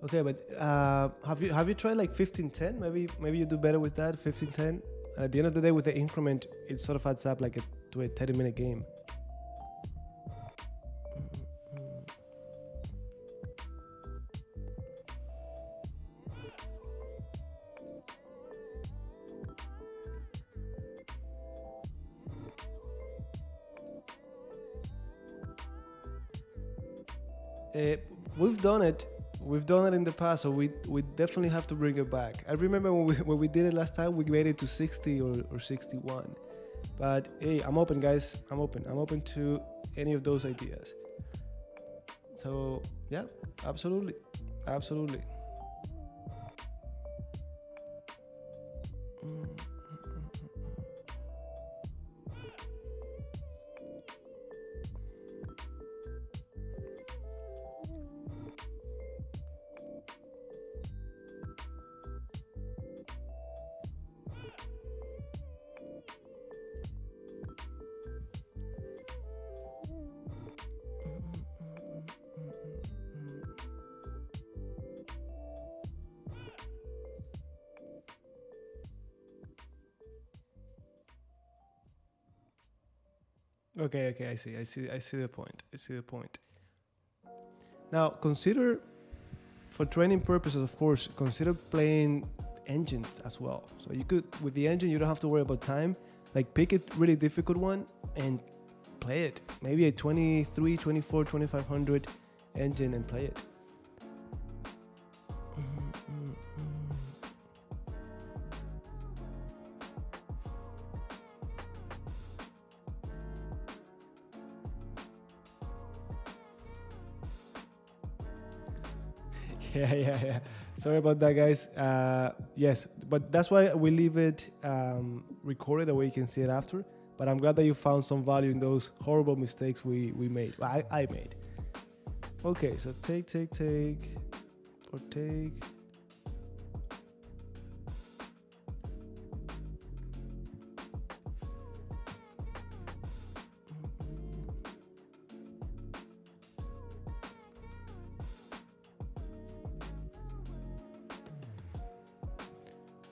Okay, but uh, have you have you tried like fifteen ten? Maybe maybe you do better with that fifteen ten. And at the end of the day, with the increment, it sort of adds up like a, to a thirty minute game. Done it in the past, so we we definitely have to bring it back. I remember when we when we did it last time, we made it to 60 or, or 61. But hey, I'm open, guys. I'm open. I'm open to any of those ideas. So yeah, absolutely, absolutely. Okay, okay, I see, I see, I see the point. I see the point. Now, consider, for training purposes, of course, consider playing engines as well. So you could, with the engine, you don't have to worry about time. Like, pick a really difficult one and play it. Maybe a 23, 24, 2500 engine and play it. Sorry about that, guys. Uh, yes, but that's why we leave it um, recorded the way you can see it after. But I'm glad that you found some value in those horrible mistakes we, we made. I, I made. Okay, so take, take, take, or take.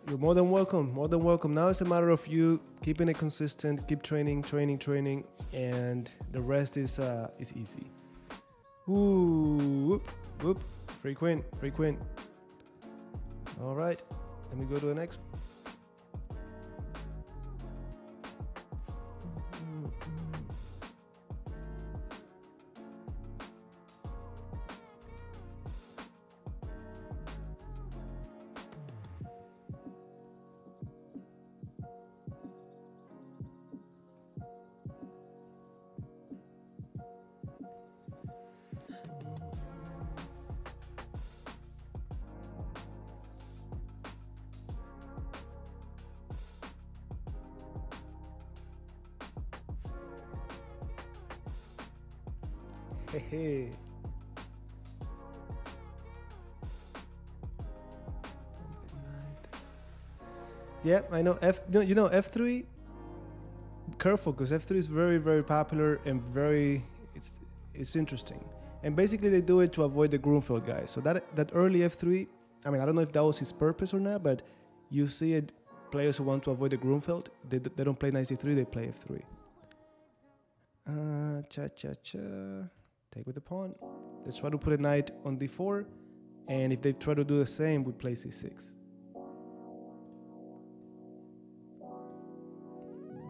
You're more than welcome. More than welcome. Now it's a matter of you keeping it consistent, keep training, training, training, and the rest is uh, is easy. Ooh, whoop, whoop. Free queen, free. All right, let me go to the next. Yeah, I know. F, you know F three. Careful, because F three is very, very popular and very. It's it's interesting. And basically, they do it to avoid the Grunfeld guys. So that that early F three. I mean, I don't know if that was his purpose or not, but you see it. Players who want to avoid the Grunfeld, they, they don't play knight d3, they play F3. Uh, cha cha cha. Take with the pawn. Let's try to put a knight on d4. And if they try to do the same, we play c6.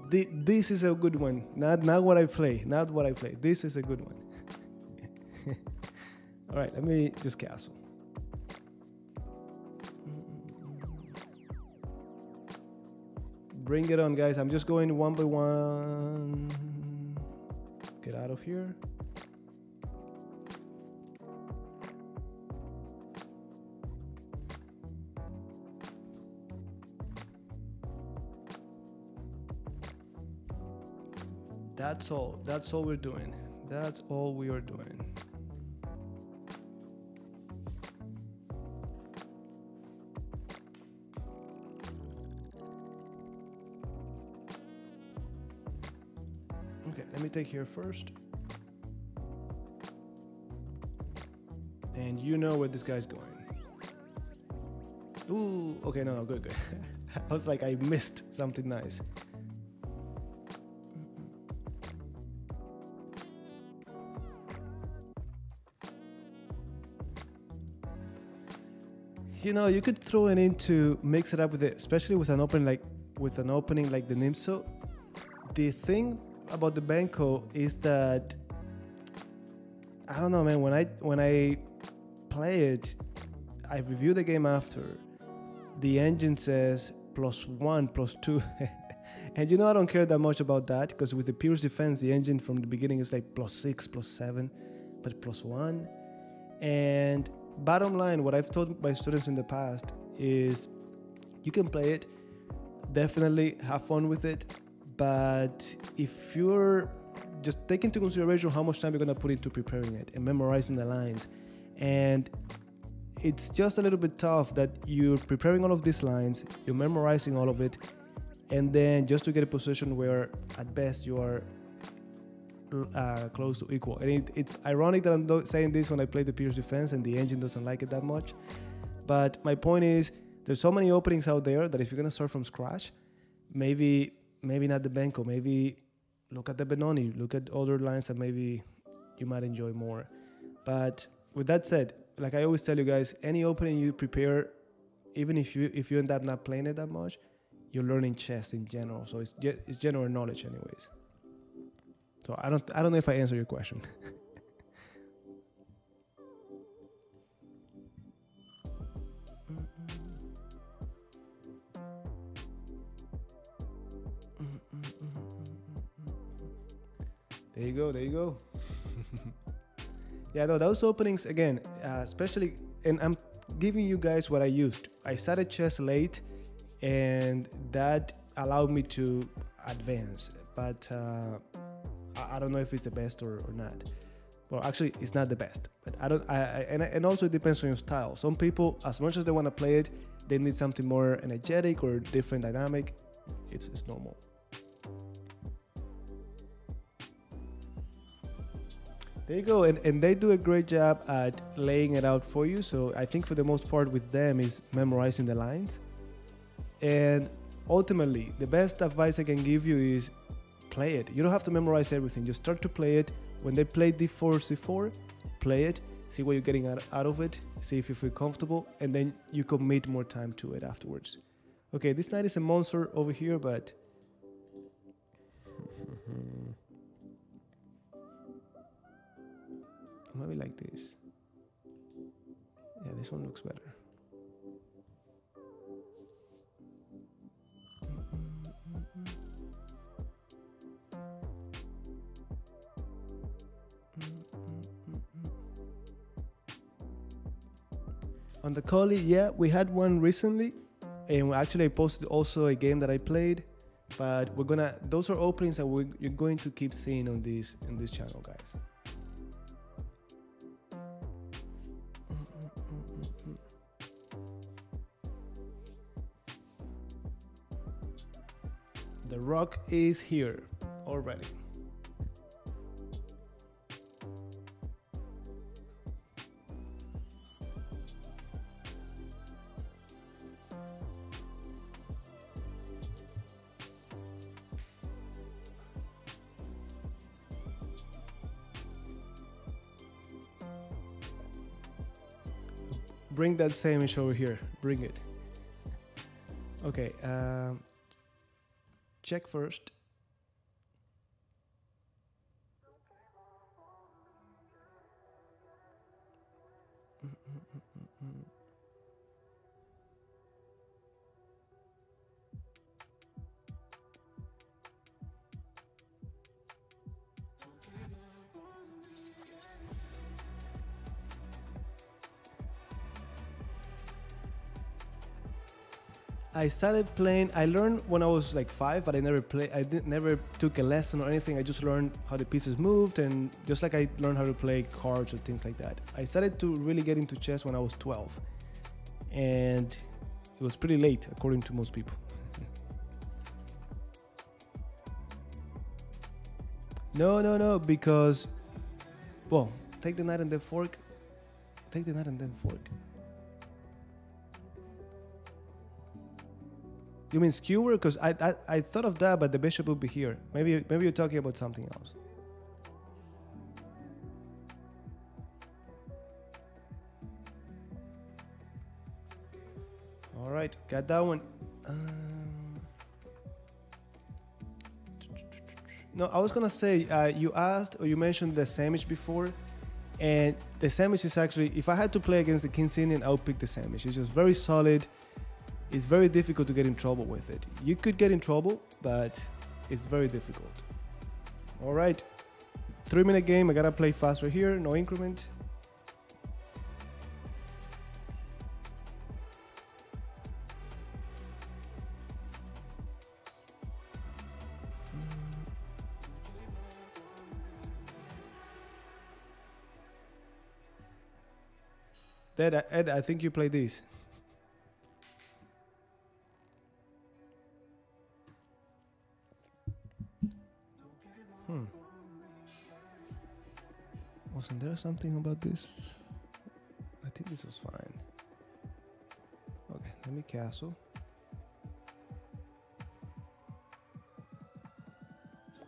Th- this is a good one. Not not what I play. Not what I play. This is a good one. All right, let me just castle. Bring it on, guys. I'm just going one by one. Get out of here. That's all. That's all we're doing. That's all we are doing. Okay, let me take here first. And you know where this guy's going. Ooh, okay, no, no, good, good. I was like, I missed something nice. You know, you could throw it in to mix it up with it, especially with an opening like with an opening like the Nimzo. The thing about the Benko is that I don't know, man. When I when I play it, I review the game after. The engine says plus one, plus two. and you know, I don't care that much about that because with the Pirc defense, the engine from the beginning is like plus six, plus seven, but plus one. And bottom line, what I've told my students in the past is you can play it, definitely have fun with it, but if you're just take into consideration how much time you're gonna put into preparing it and memorizing the lines, and it's just a little bit tough that you're preparing all of these lines, you're memorizing all of it, and then just to get a position where at best you are uh, close to equal. And it, it's ironic that I'm saying this when I play the Pirc defense and the engine doesn't like it that much. But my point is, there's so many openings out there that if you're gonna start from scratch, maybe maybe not the Benko, maybe look at the Benoni, look at other lines that maybe you might enjoy more. But with that said, like I always tell you guys, any opening you prepare, even if you if you end up not playing it that much, you're learning chess in general. So it's it's general knowledge, anyways. So I don't I don't know if I answer your question. there you go. There you go. yeah, no, those openings again, uh, especially, and I'm giving you guys what I used. I started chess late, and that allowed me to advance. But uh, I, I don't know if it's the best or, or not. Well, actually, it's not the best. But I don't. I, I and and also it depends on your style. Some people, as much as they want to play it, they need something more energetic or different dynamic. It's it's normal. There you go, and, and they do a great job at laying it out for you. So I think for the most part with them is memorizing the lines. And ultimately, the best advice I can give you is play it. You don't have to memorize everything. Just start to play it. When they play D4, C4, play it, see what you're getting out, of it, see if you feel comfortable, and then you commit more time to it afterwards. Okay, this knight is a monster over here, but maybe like this. Yeah, this one looks better. On the Kali, yeah, we had one recently, and actually I posted also a game that I played. But we're gonna; those are openings that we you're going to keep seeing on this in this channel, guys. The rock is here already. Bring that same sandwich over here. Bring it. Okay. Um, check first. I started playing. I learned when I was like five, but I never play. I did, never took a lesson or anything. I just learned how the pieces moved, and just like I learned how to play cards or things like that. I started to really get into chess when I was 12, and it was pretty late, according to most people. no, no, no, because, well, take the knight and the fork. Take the knight and then fork. You mean skewer? Because I, I I thought of that, but the bishop would be here. Maybe maybe you're talking about something else. All right, got that one. Um, no, I was gonna say uh, you asked or you mentioned the Sämisch before, and the Sämisch is actually if I had to play against the King's Indian, I would pick the Sämisch. It's just very solid it's very difficult to get in trouble with it. You could get in trouble, but it's very difficult. All right, three minute game. I gotta play faster here, no increment. Ed, Ed, I think you play this. Wasn't something about this? I think this was fine. Okay, let me castle.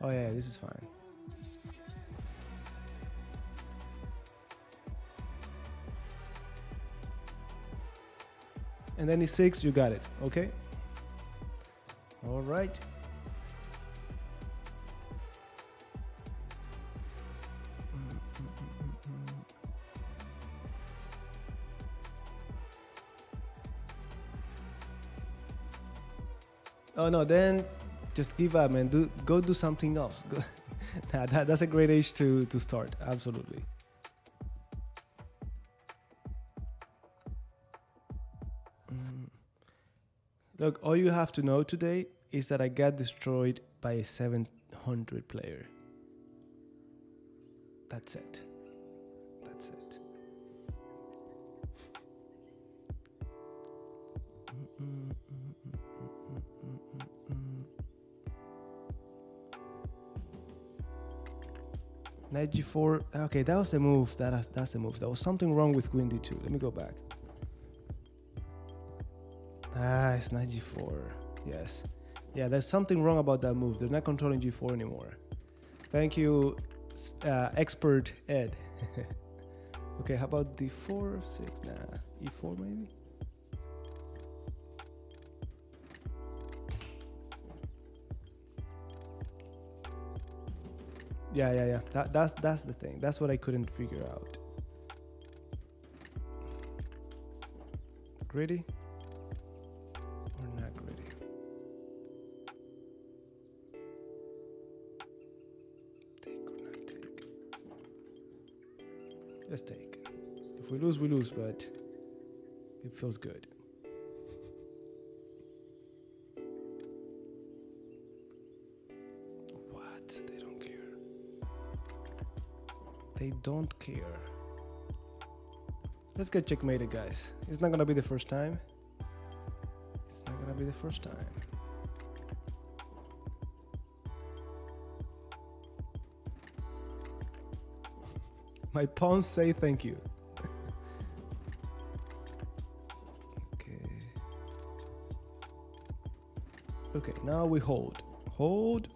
Oh yeah, this is fine. And then e6, you got it, okay? All right. Oh no, then just give up and do go do something else. Go, that, that's a great age to to start. Absolutely. Mm. Look, all you have to know today is that I got destroyed by a 700 player. That's it. That's it. 94. Okay, that was a move. That has, that's a move. There was something wrong with queen d2. Let me go back. Ah, it's not G4. Yes. Yeah, there's something wrong about that move. They're not controlling G4 anymore. Thank you, uh, expert Ed. okay, how about D4, 6? Nah, E4 maybe? Yeah, yeah, yeah. That, that's that's the thing. That's what I couldn't figure out. Gritty or not gritty? Take or not take? Let's take. If we lose, we lose, but it feels good. They don't care. Let's get checkmated, guys. It's not gonna be the first time. It's not gonna be the first time. My pawns say thank you. okay. Okay, now we hold. Hold.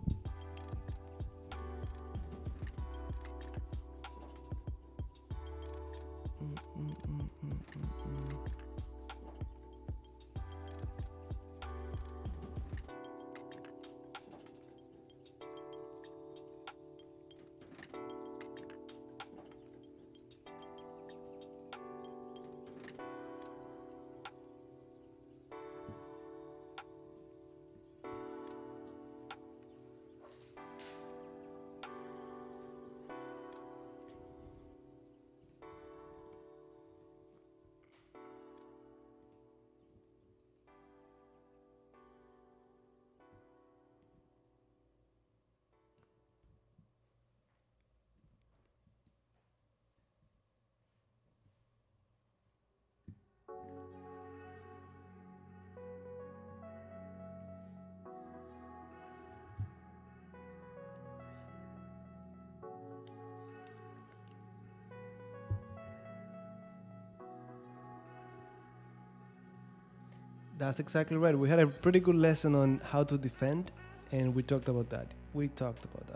That's exactly right. We had a pretty good lesson on how to defend, and we talked about that. We talked about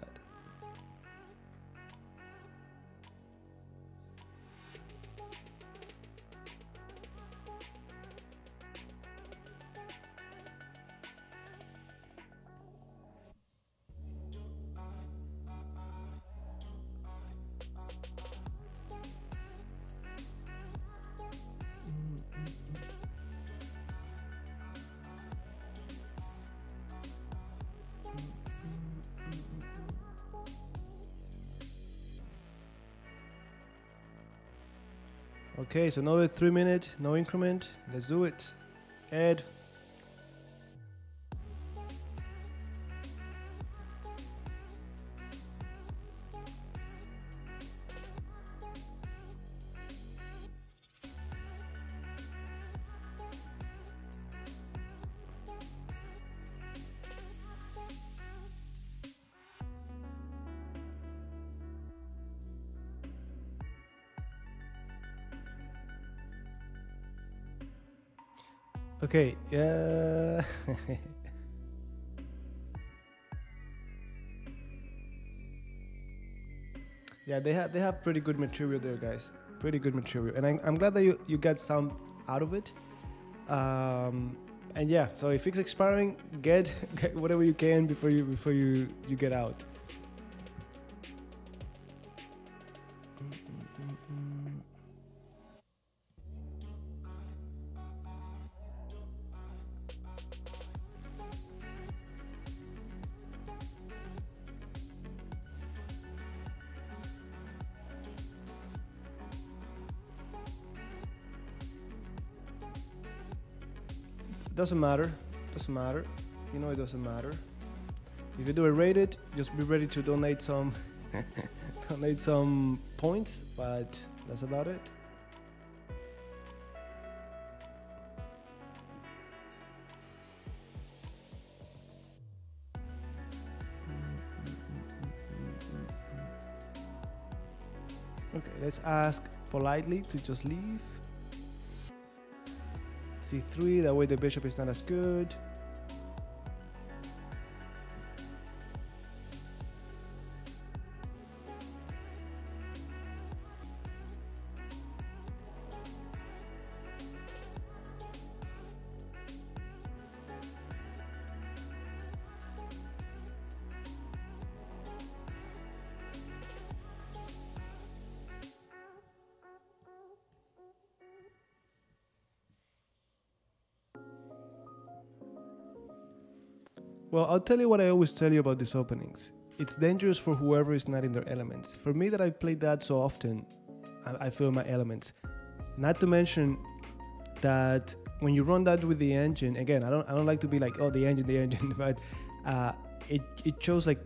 Okay, so another three minute, no increment. Let's do it. Ed. Okay, yeah. yeah, they have they have pretty good material there, guys. Pretty good material, and I, I'm glad that you you got some out of it. Um, and yeah, so if it's expiring, get, get whatever you can before you before you you get out. Doesn't matter. Doesn't matter. You know it doesn't matter. If you do a rated, just be ready to donate some donate some points, but that's about it. Okay, let's ask politely to just leave. C3. That way the bishop is not as good. I'll tell you what I always tell you about these openings. It's dangerous for whoever is not in their elements. For me, that I played that so often, I, I feel my elements. Not to mention that when you run that with the engine, again, I don't, I don't like to be like, oh, the engine, the engine, but uh, it, it shows like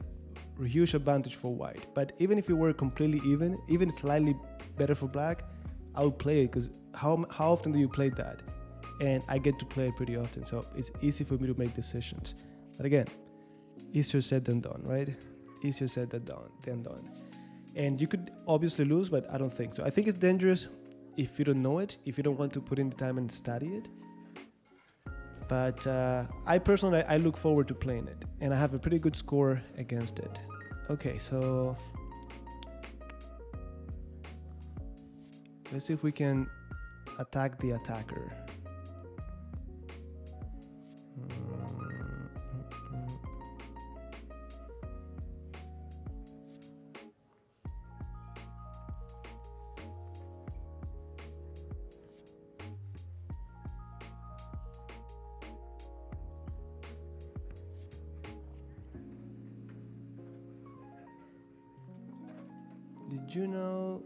a huge advantage for white. But even if it were completely even, even slightly better for black, I would play it because how, how often do you play that? And I get to play it pretty often, so it's easy for me to make decisions. But again, easier said than done, right? Easier said than done. Than done. And you could obviously lose, but I don't think so. I think it's dangerous if you don't know it, if you don't want to put in the time and study it. But uh, I personally, I look forward to playing it, and I have a pretty good score against it. Okay, so let's see if we can attack the attacker. Did you know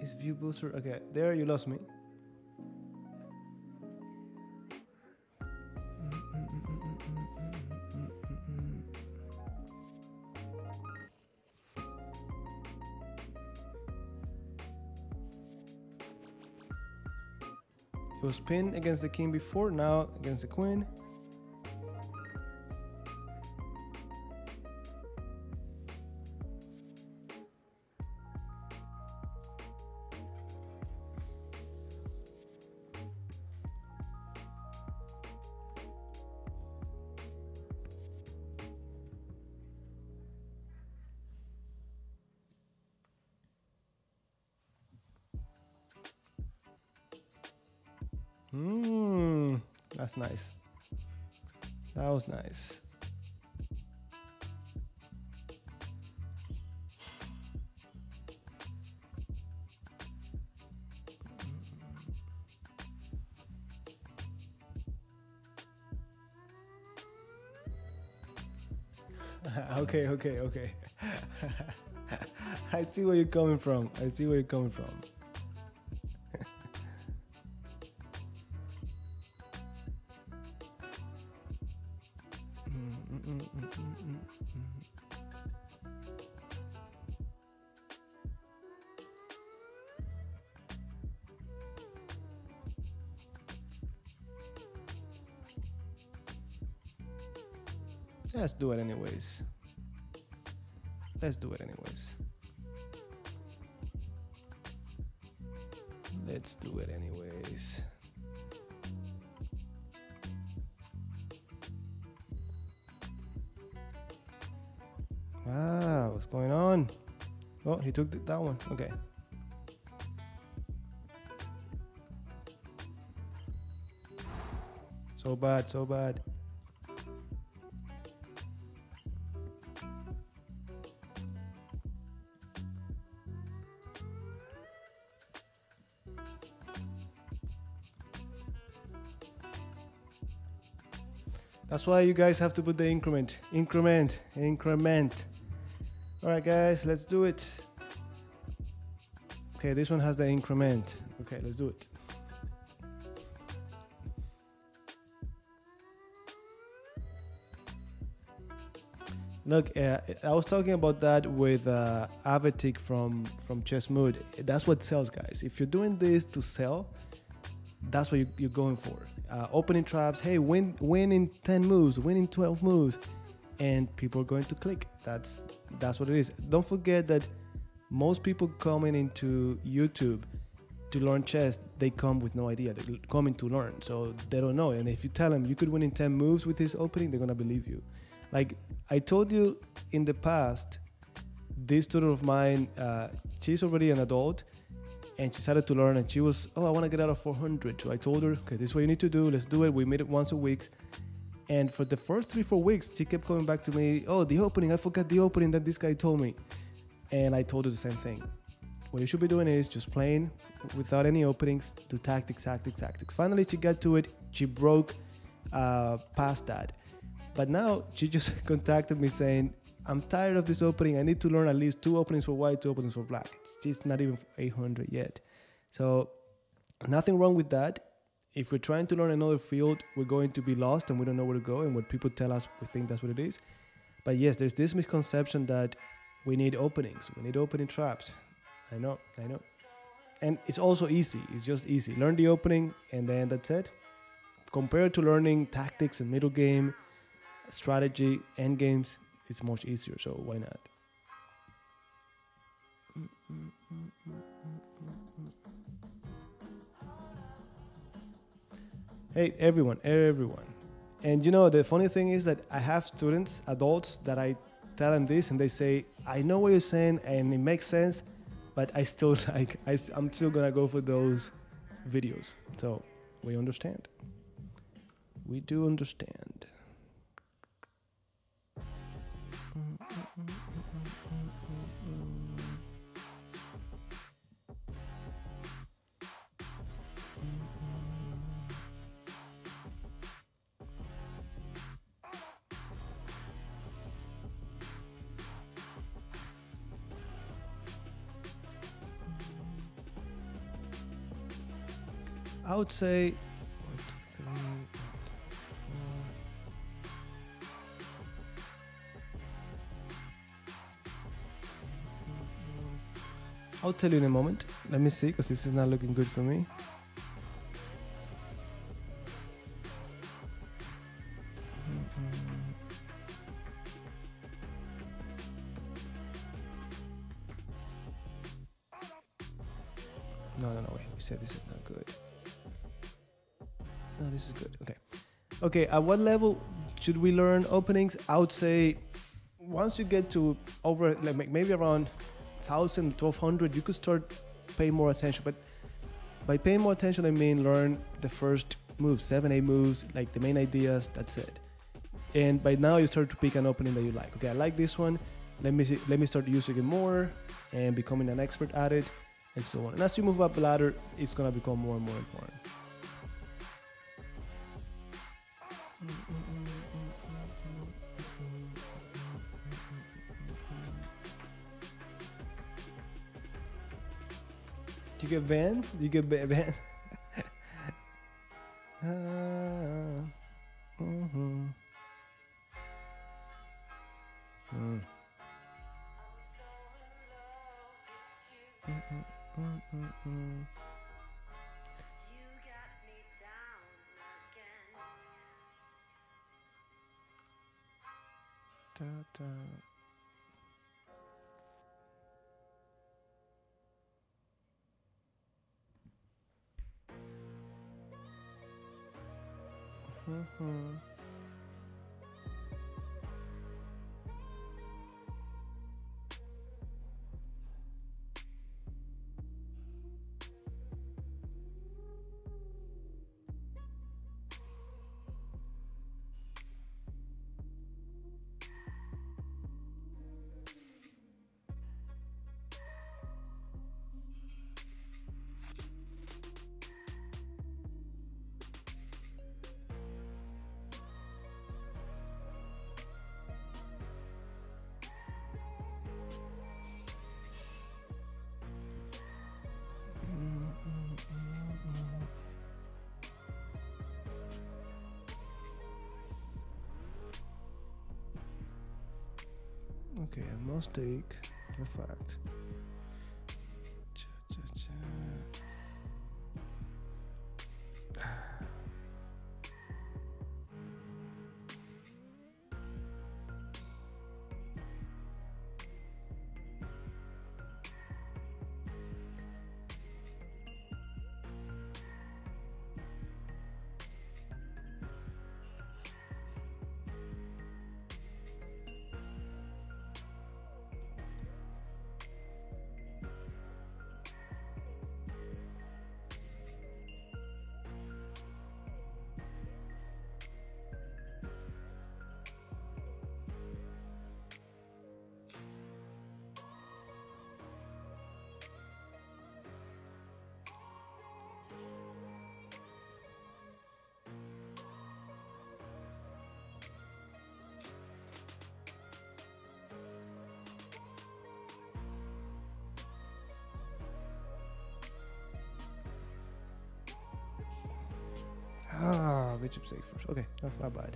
is view booster? Okay, there you lost me. It was pinned against the king before, now against the queen. Okay. I see where you're coming from. I see where you're coming from. One. Okay. So bad, so bad. That's why you guys have to put the increment, increment, increment. All right, guys, let's do it. Okay, this one has the increment. Okay, let's do it. Look, uh, I was talking about that with uh, Avetik from from ChessMood. That's what sells, guys. If you're doing this to sell, that's what you, you're going for uh, opening traps. Hey, win win in 10 moves, win in 12 moves, and people are going to click. That's that's what it is. Don't forget that most people coming into YouTube to learn chess, they come with no idea. They're coming to learn, so they don't know. And if you tell them you could win in 10 moves with this opening, they're gonna believe you. Like I told you in the past, this student of mine, uh, she's already an adult, and she started to learn. And she was, oh, I want to get out of 400. So I told her, okay, this is what you need to do. Let's do it. We meet it once a week. And for the first three, four weeks, she kept coming back to me, oh, the opening. I forgot the opening that this guy told me. And I told her the same thing. What you should be doing is just playing without any openings to tactics, tactics, tactics. Finally, she got to it. She broke uh, past that. But now she just contacted me saying, I'm tired of this opening. I need to learn at least two openings for white, two openings for black. She's not even 800 yet. So, nothing wrong with that. If we're trying to learn another field, we're going to be lost and we don't know where to go. And what people tell us, we think that's what it is. But yes, there's this misconception that we need openings, we need opening traps. I know, I know. And it's also easy. It's just easy. Learn the opening and then that's it. Compared to learning tactics and middle game, strategy, end games, it's much easier. So why not? Hey, everyone, everyone. And you know, the funny thing is that I have students, adults, that I tell them this and they say, I know what you're saying and it makes sense, but I still like, I, I'm still gonna go for those videos. So we understand. We do understand. I would say. I'll tell you in a moment. Let me see, because this is not looking good for me. Okay, at what level should we learn openings? I would say once you get to over like maybe around 1000 1200 you could start paying more attention. But by paying more attention i mean learn the first moves seven eight moves like the main ideas that's it. And by now you start to pick an opening that you like. Okay i like this one. Let me see, let me start using it more and becoming an expert at it and so on. And as you move up the ladder it's going to become more and more important You get? Do you get? Van? ah, mhm. Mm. Mm, mm, mm, Da, da. Mhm. Okay, a mistake is a fact. Okay, that's not bad.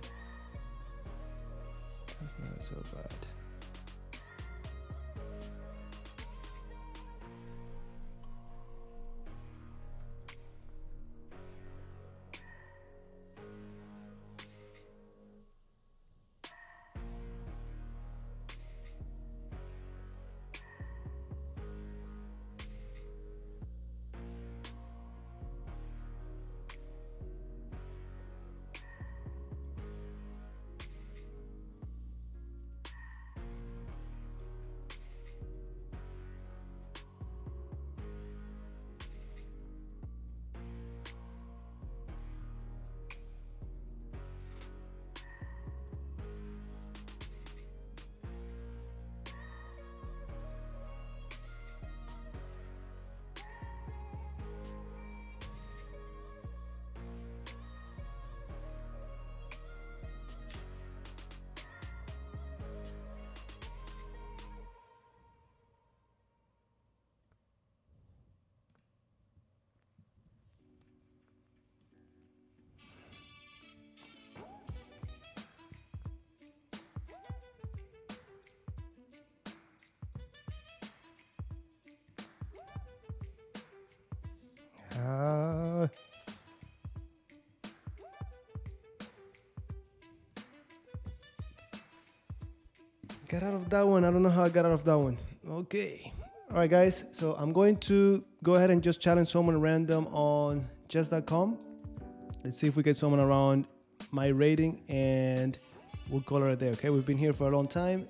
Uh, Get out of that one. I don't know how I got out of that one. Okay. All right, guys. So I'm going to go ahead and just challenge someone random on chess.com. Let's see if we get someone around my rating and we'll call it a day. Okay. We've been here for a long time.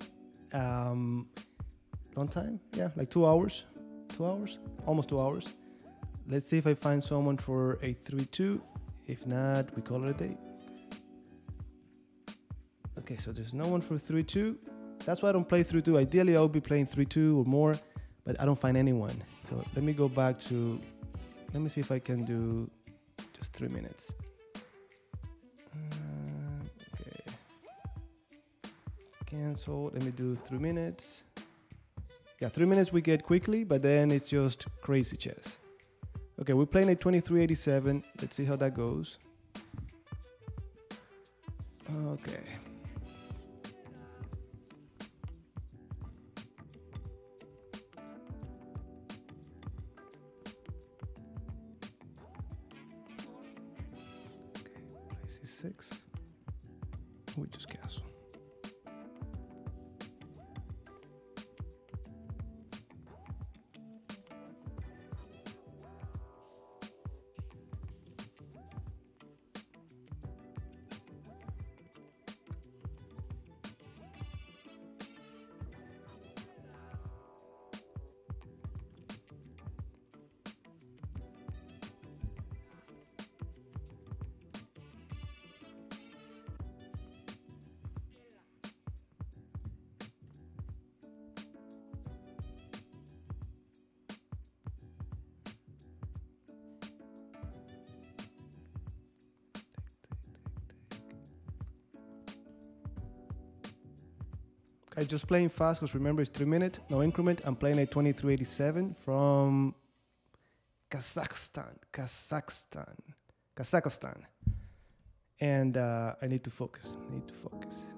Um, long time? Yeah, like two hours. Two hours? Almost two hours. Let's see if I find someone for a 3 2. If not, we call it a day. Okay, so there's no one for 3 2. That's why I don't play 3 2. Ideally, I would be playing 3 2 or more, but I don't find anyone. So let me go back to. Let me see if I can do just three minutes. Uh, okay. Cancel. Let me do three minutes. Yeah, three minutes we get quickly, but then it's just crazy chess. Okay, we're playing a 2387. Let's see how that goes. Okay. Okay, I just playing fast because remember it's three minutes, no increment. I'm playing a 2387 from Kazakhstan, Kazakhstan, Kazakhstan, and uh, I need to focus. I need to focus.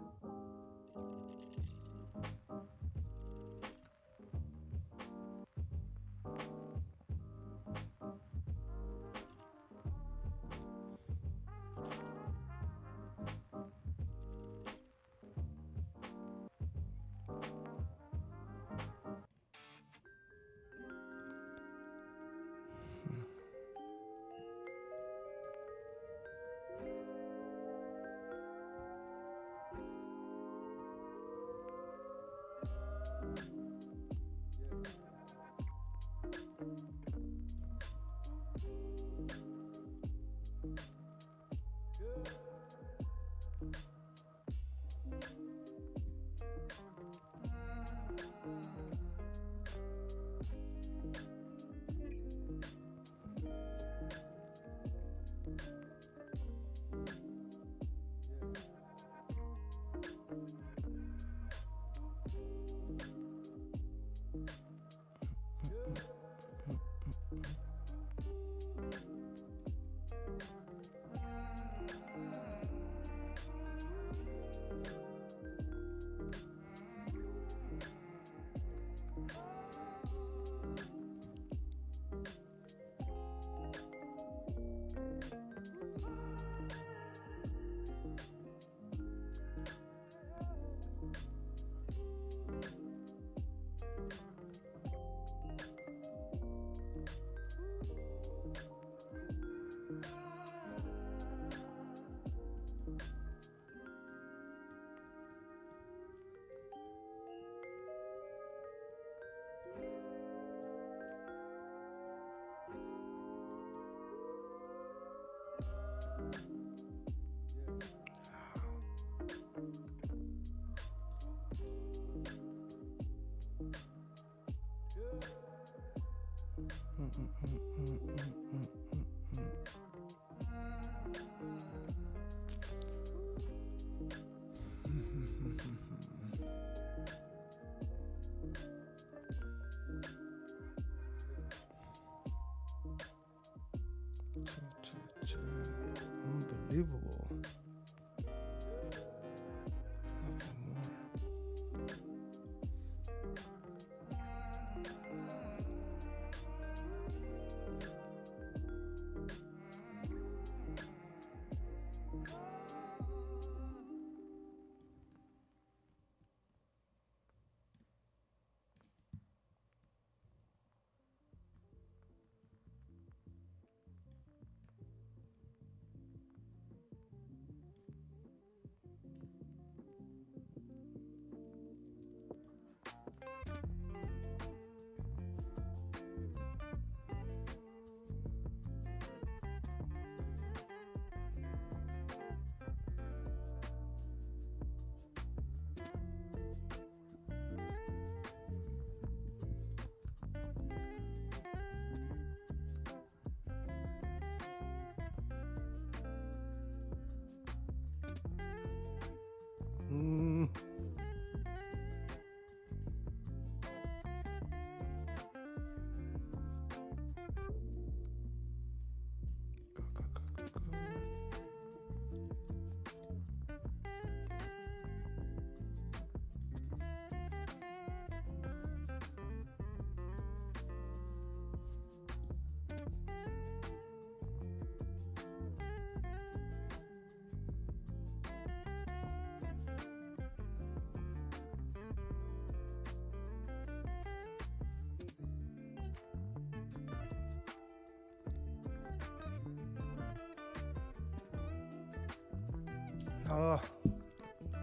Oh,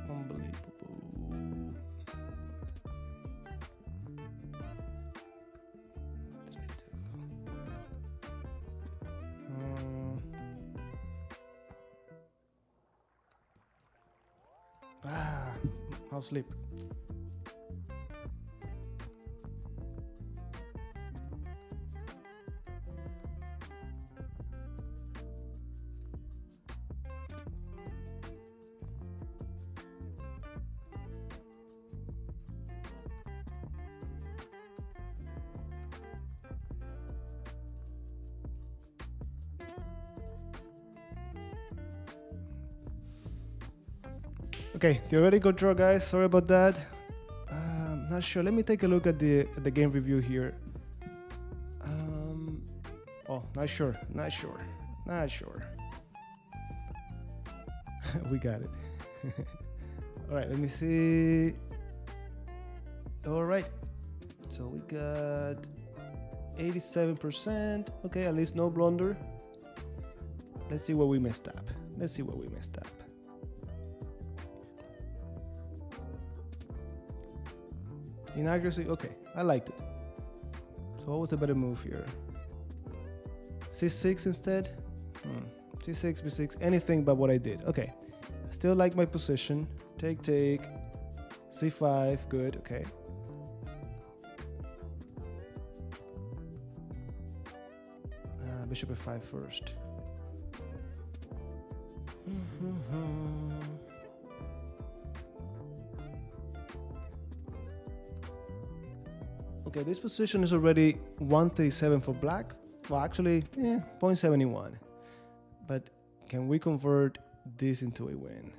unbelievable. What did I do? Hmm. Ah, I'll sleep. Okay, theoretical draw, guys. Sorry about that. Um, not sure. Let me take a look at the at the game review here. Um, oh, not sure. Not sure. Not sure. we got it. All right, let me see. All right. So we got 87%. Okay, at least no blunder. Let's see what we messed up. Let's see what we messed up. Inaccuracy, okay, I liked it. So what was a better move here? C6 instead? Hmm. C6, B6, anything but what I did. Okay, I still like my position. Take, take. C5, good, okay. Uh, bishop f5 first. Okay, this position is already 137 for black. Well, actually, eh, 0.71. But can we convert this into a win?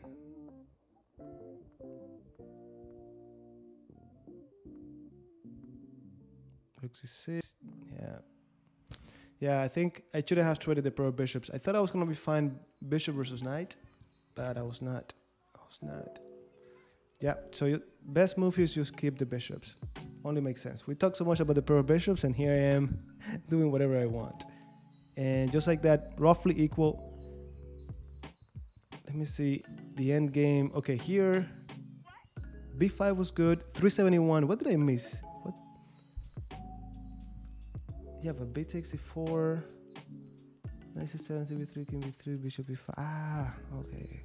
Rook c6. Yeah. Yeah, I think I shouldn't have traded the pro bishops. I thought I was gonna be fine bishop versus knight, but I was not. I was not. Yeah, so best move is just keep the bishops. Only makes sense. We talk so much about the pro bishops, and here I am doing whatever I want. And just like that, roughly equal. Let me see the end game. Okay, here b5 was good. 371. What did I miss? What? Yeah, but b takes e4. Knight c7, b3, king b3, bishop b5. Ah, okay.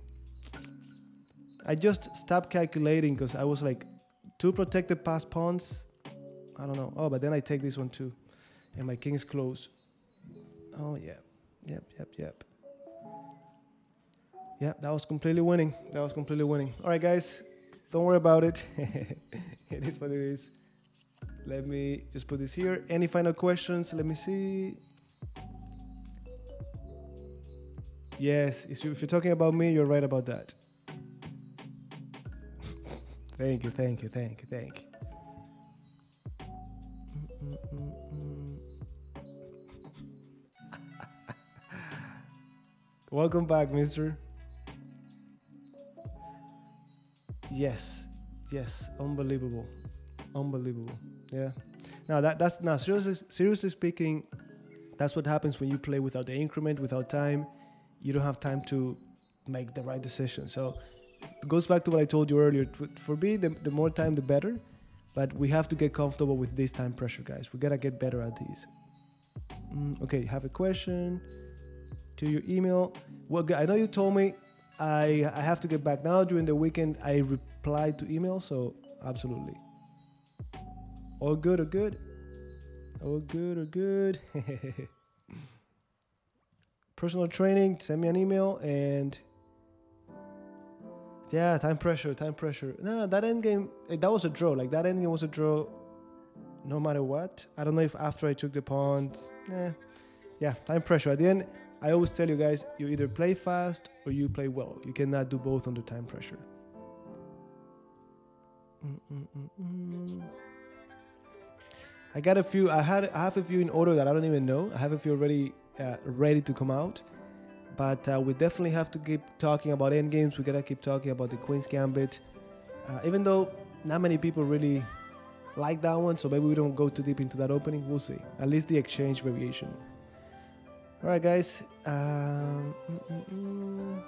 I just stopped calculating because I was like, two protected past pawns. I don't know. Oh, but then I take this one too. And my king is close. Oh, yeah. Yep, yep, yep. Yeah, that was completely winning. That was completely winning. All right, guys. Don't worry about it. it is what it is. Let me just put this here. Any final questions? Let me see. Yes, if you're talking about me, you're right about that. thank you, thank you, thank you, thank you. Welcome back, mister. Yes, yes, unbelievable, unbelievable. Yeah. Now that that's now seriously seriously speaking, that's what happens when you play without the increment, without time. You don't have time to make the right decision. So it goes back to what I told you earlier. For- me, the, the more time, the better. But we have to get comfortable with this time pressure, guys. We gotta get better at these. Mm, okay, have a question to your email. Well, I know you told me I I have to get back now during the weekend. I replied to email, so absolutely. All good, all good. All good, all good. Personal training, send me an email and yeah, time pressure, time pressure. No, that end game, eh, that was a draw. Like that end game was a draw no matter what. I don't know if after I took the pawns, eh, yeah, time pressure. At the end, I always tell you guys, you either play fast or you play well. You cannot do both under time pressure. Mm-mm-mm-mm. I got a few. I had I have a few in order that I don't even know. I have a few already uh, ready to come out, but uh, we definitely have to keep talking about end games. We gotta keep talking about the Queen's Gambit, uh, even though not many people really like that one. So maybe we don't go too deep into that opening. We'll see. At least the exchange variation. All right, guys. Um, mm, mm, mm.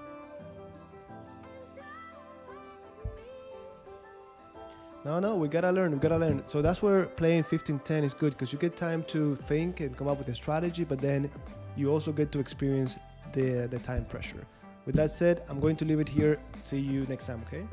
No, no, we gotta learn. We gotta learn. So that's where playing 15-10 is good because you get time to think and come up with a strategy, but then you also get to experience the the time pressure. With that said, I'm going to leave it here. See you next time. Okay.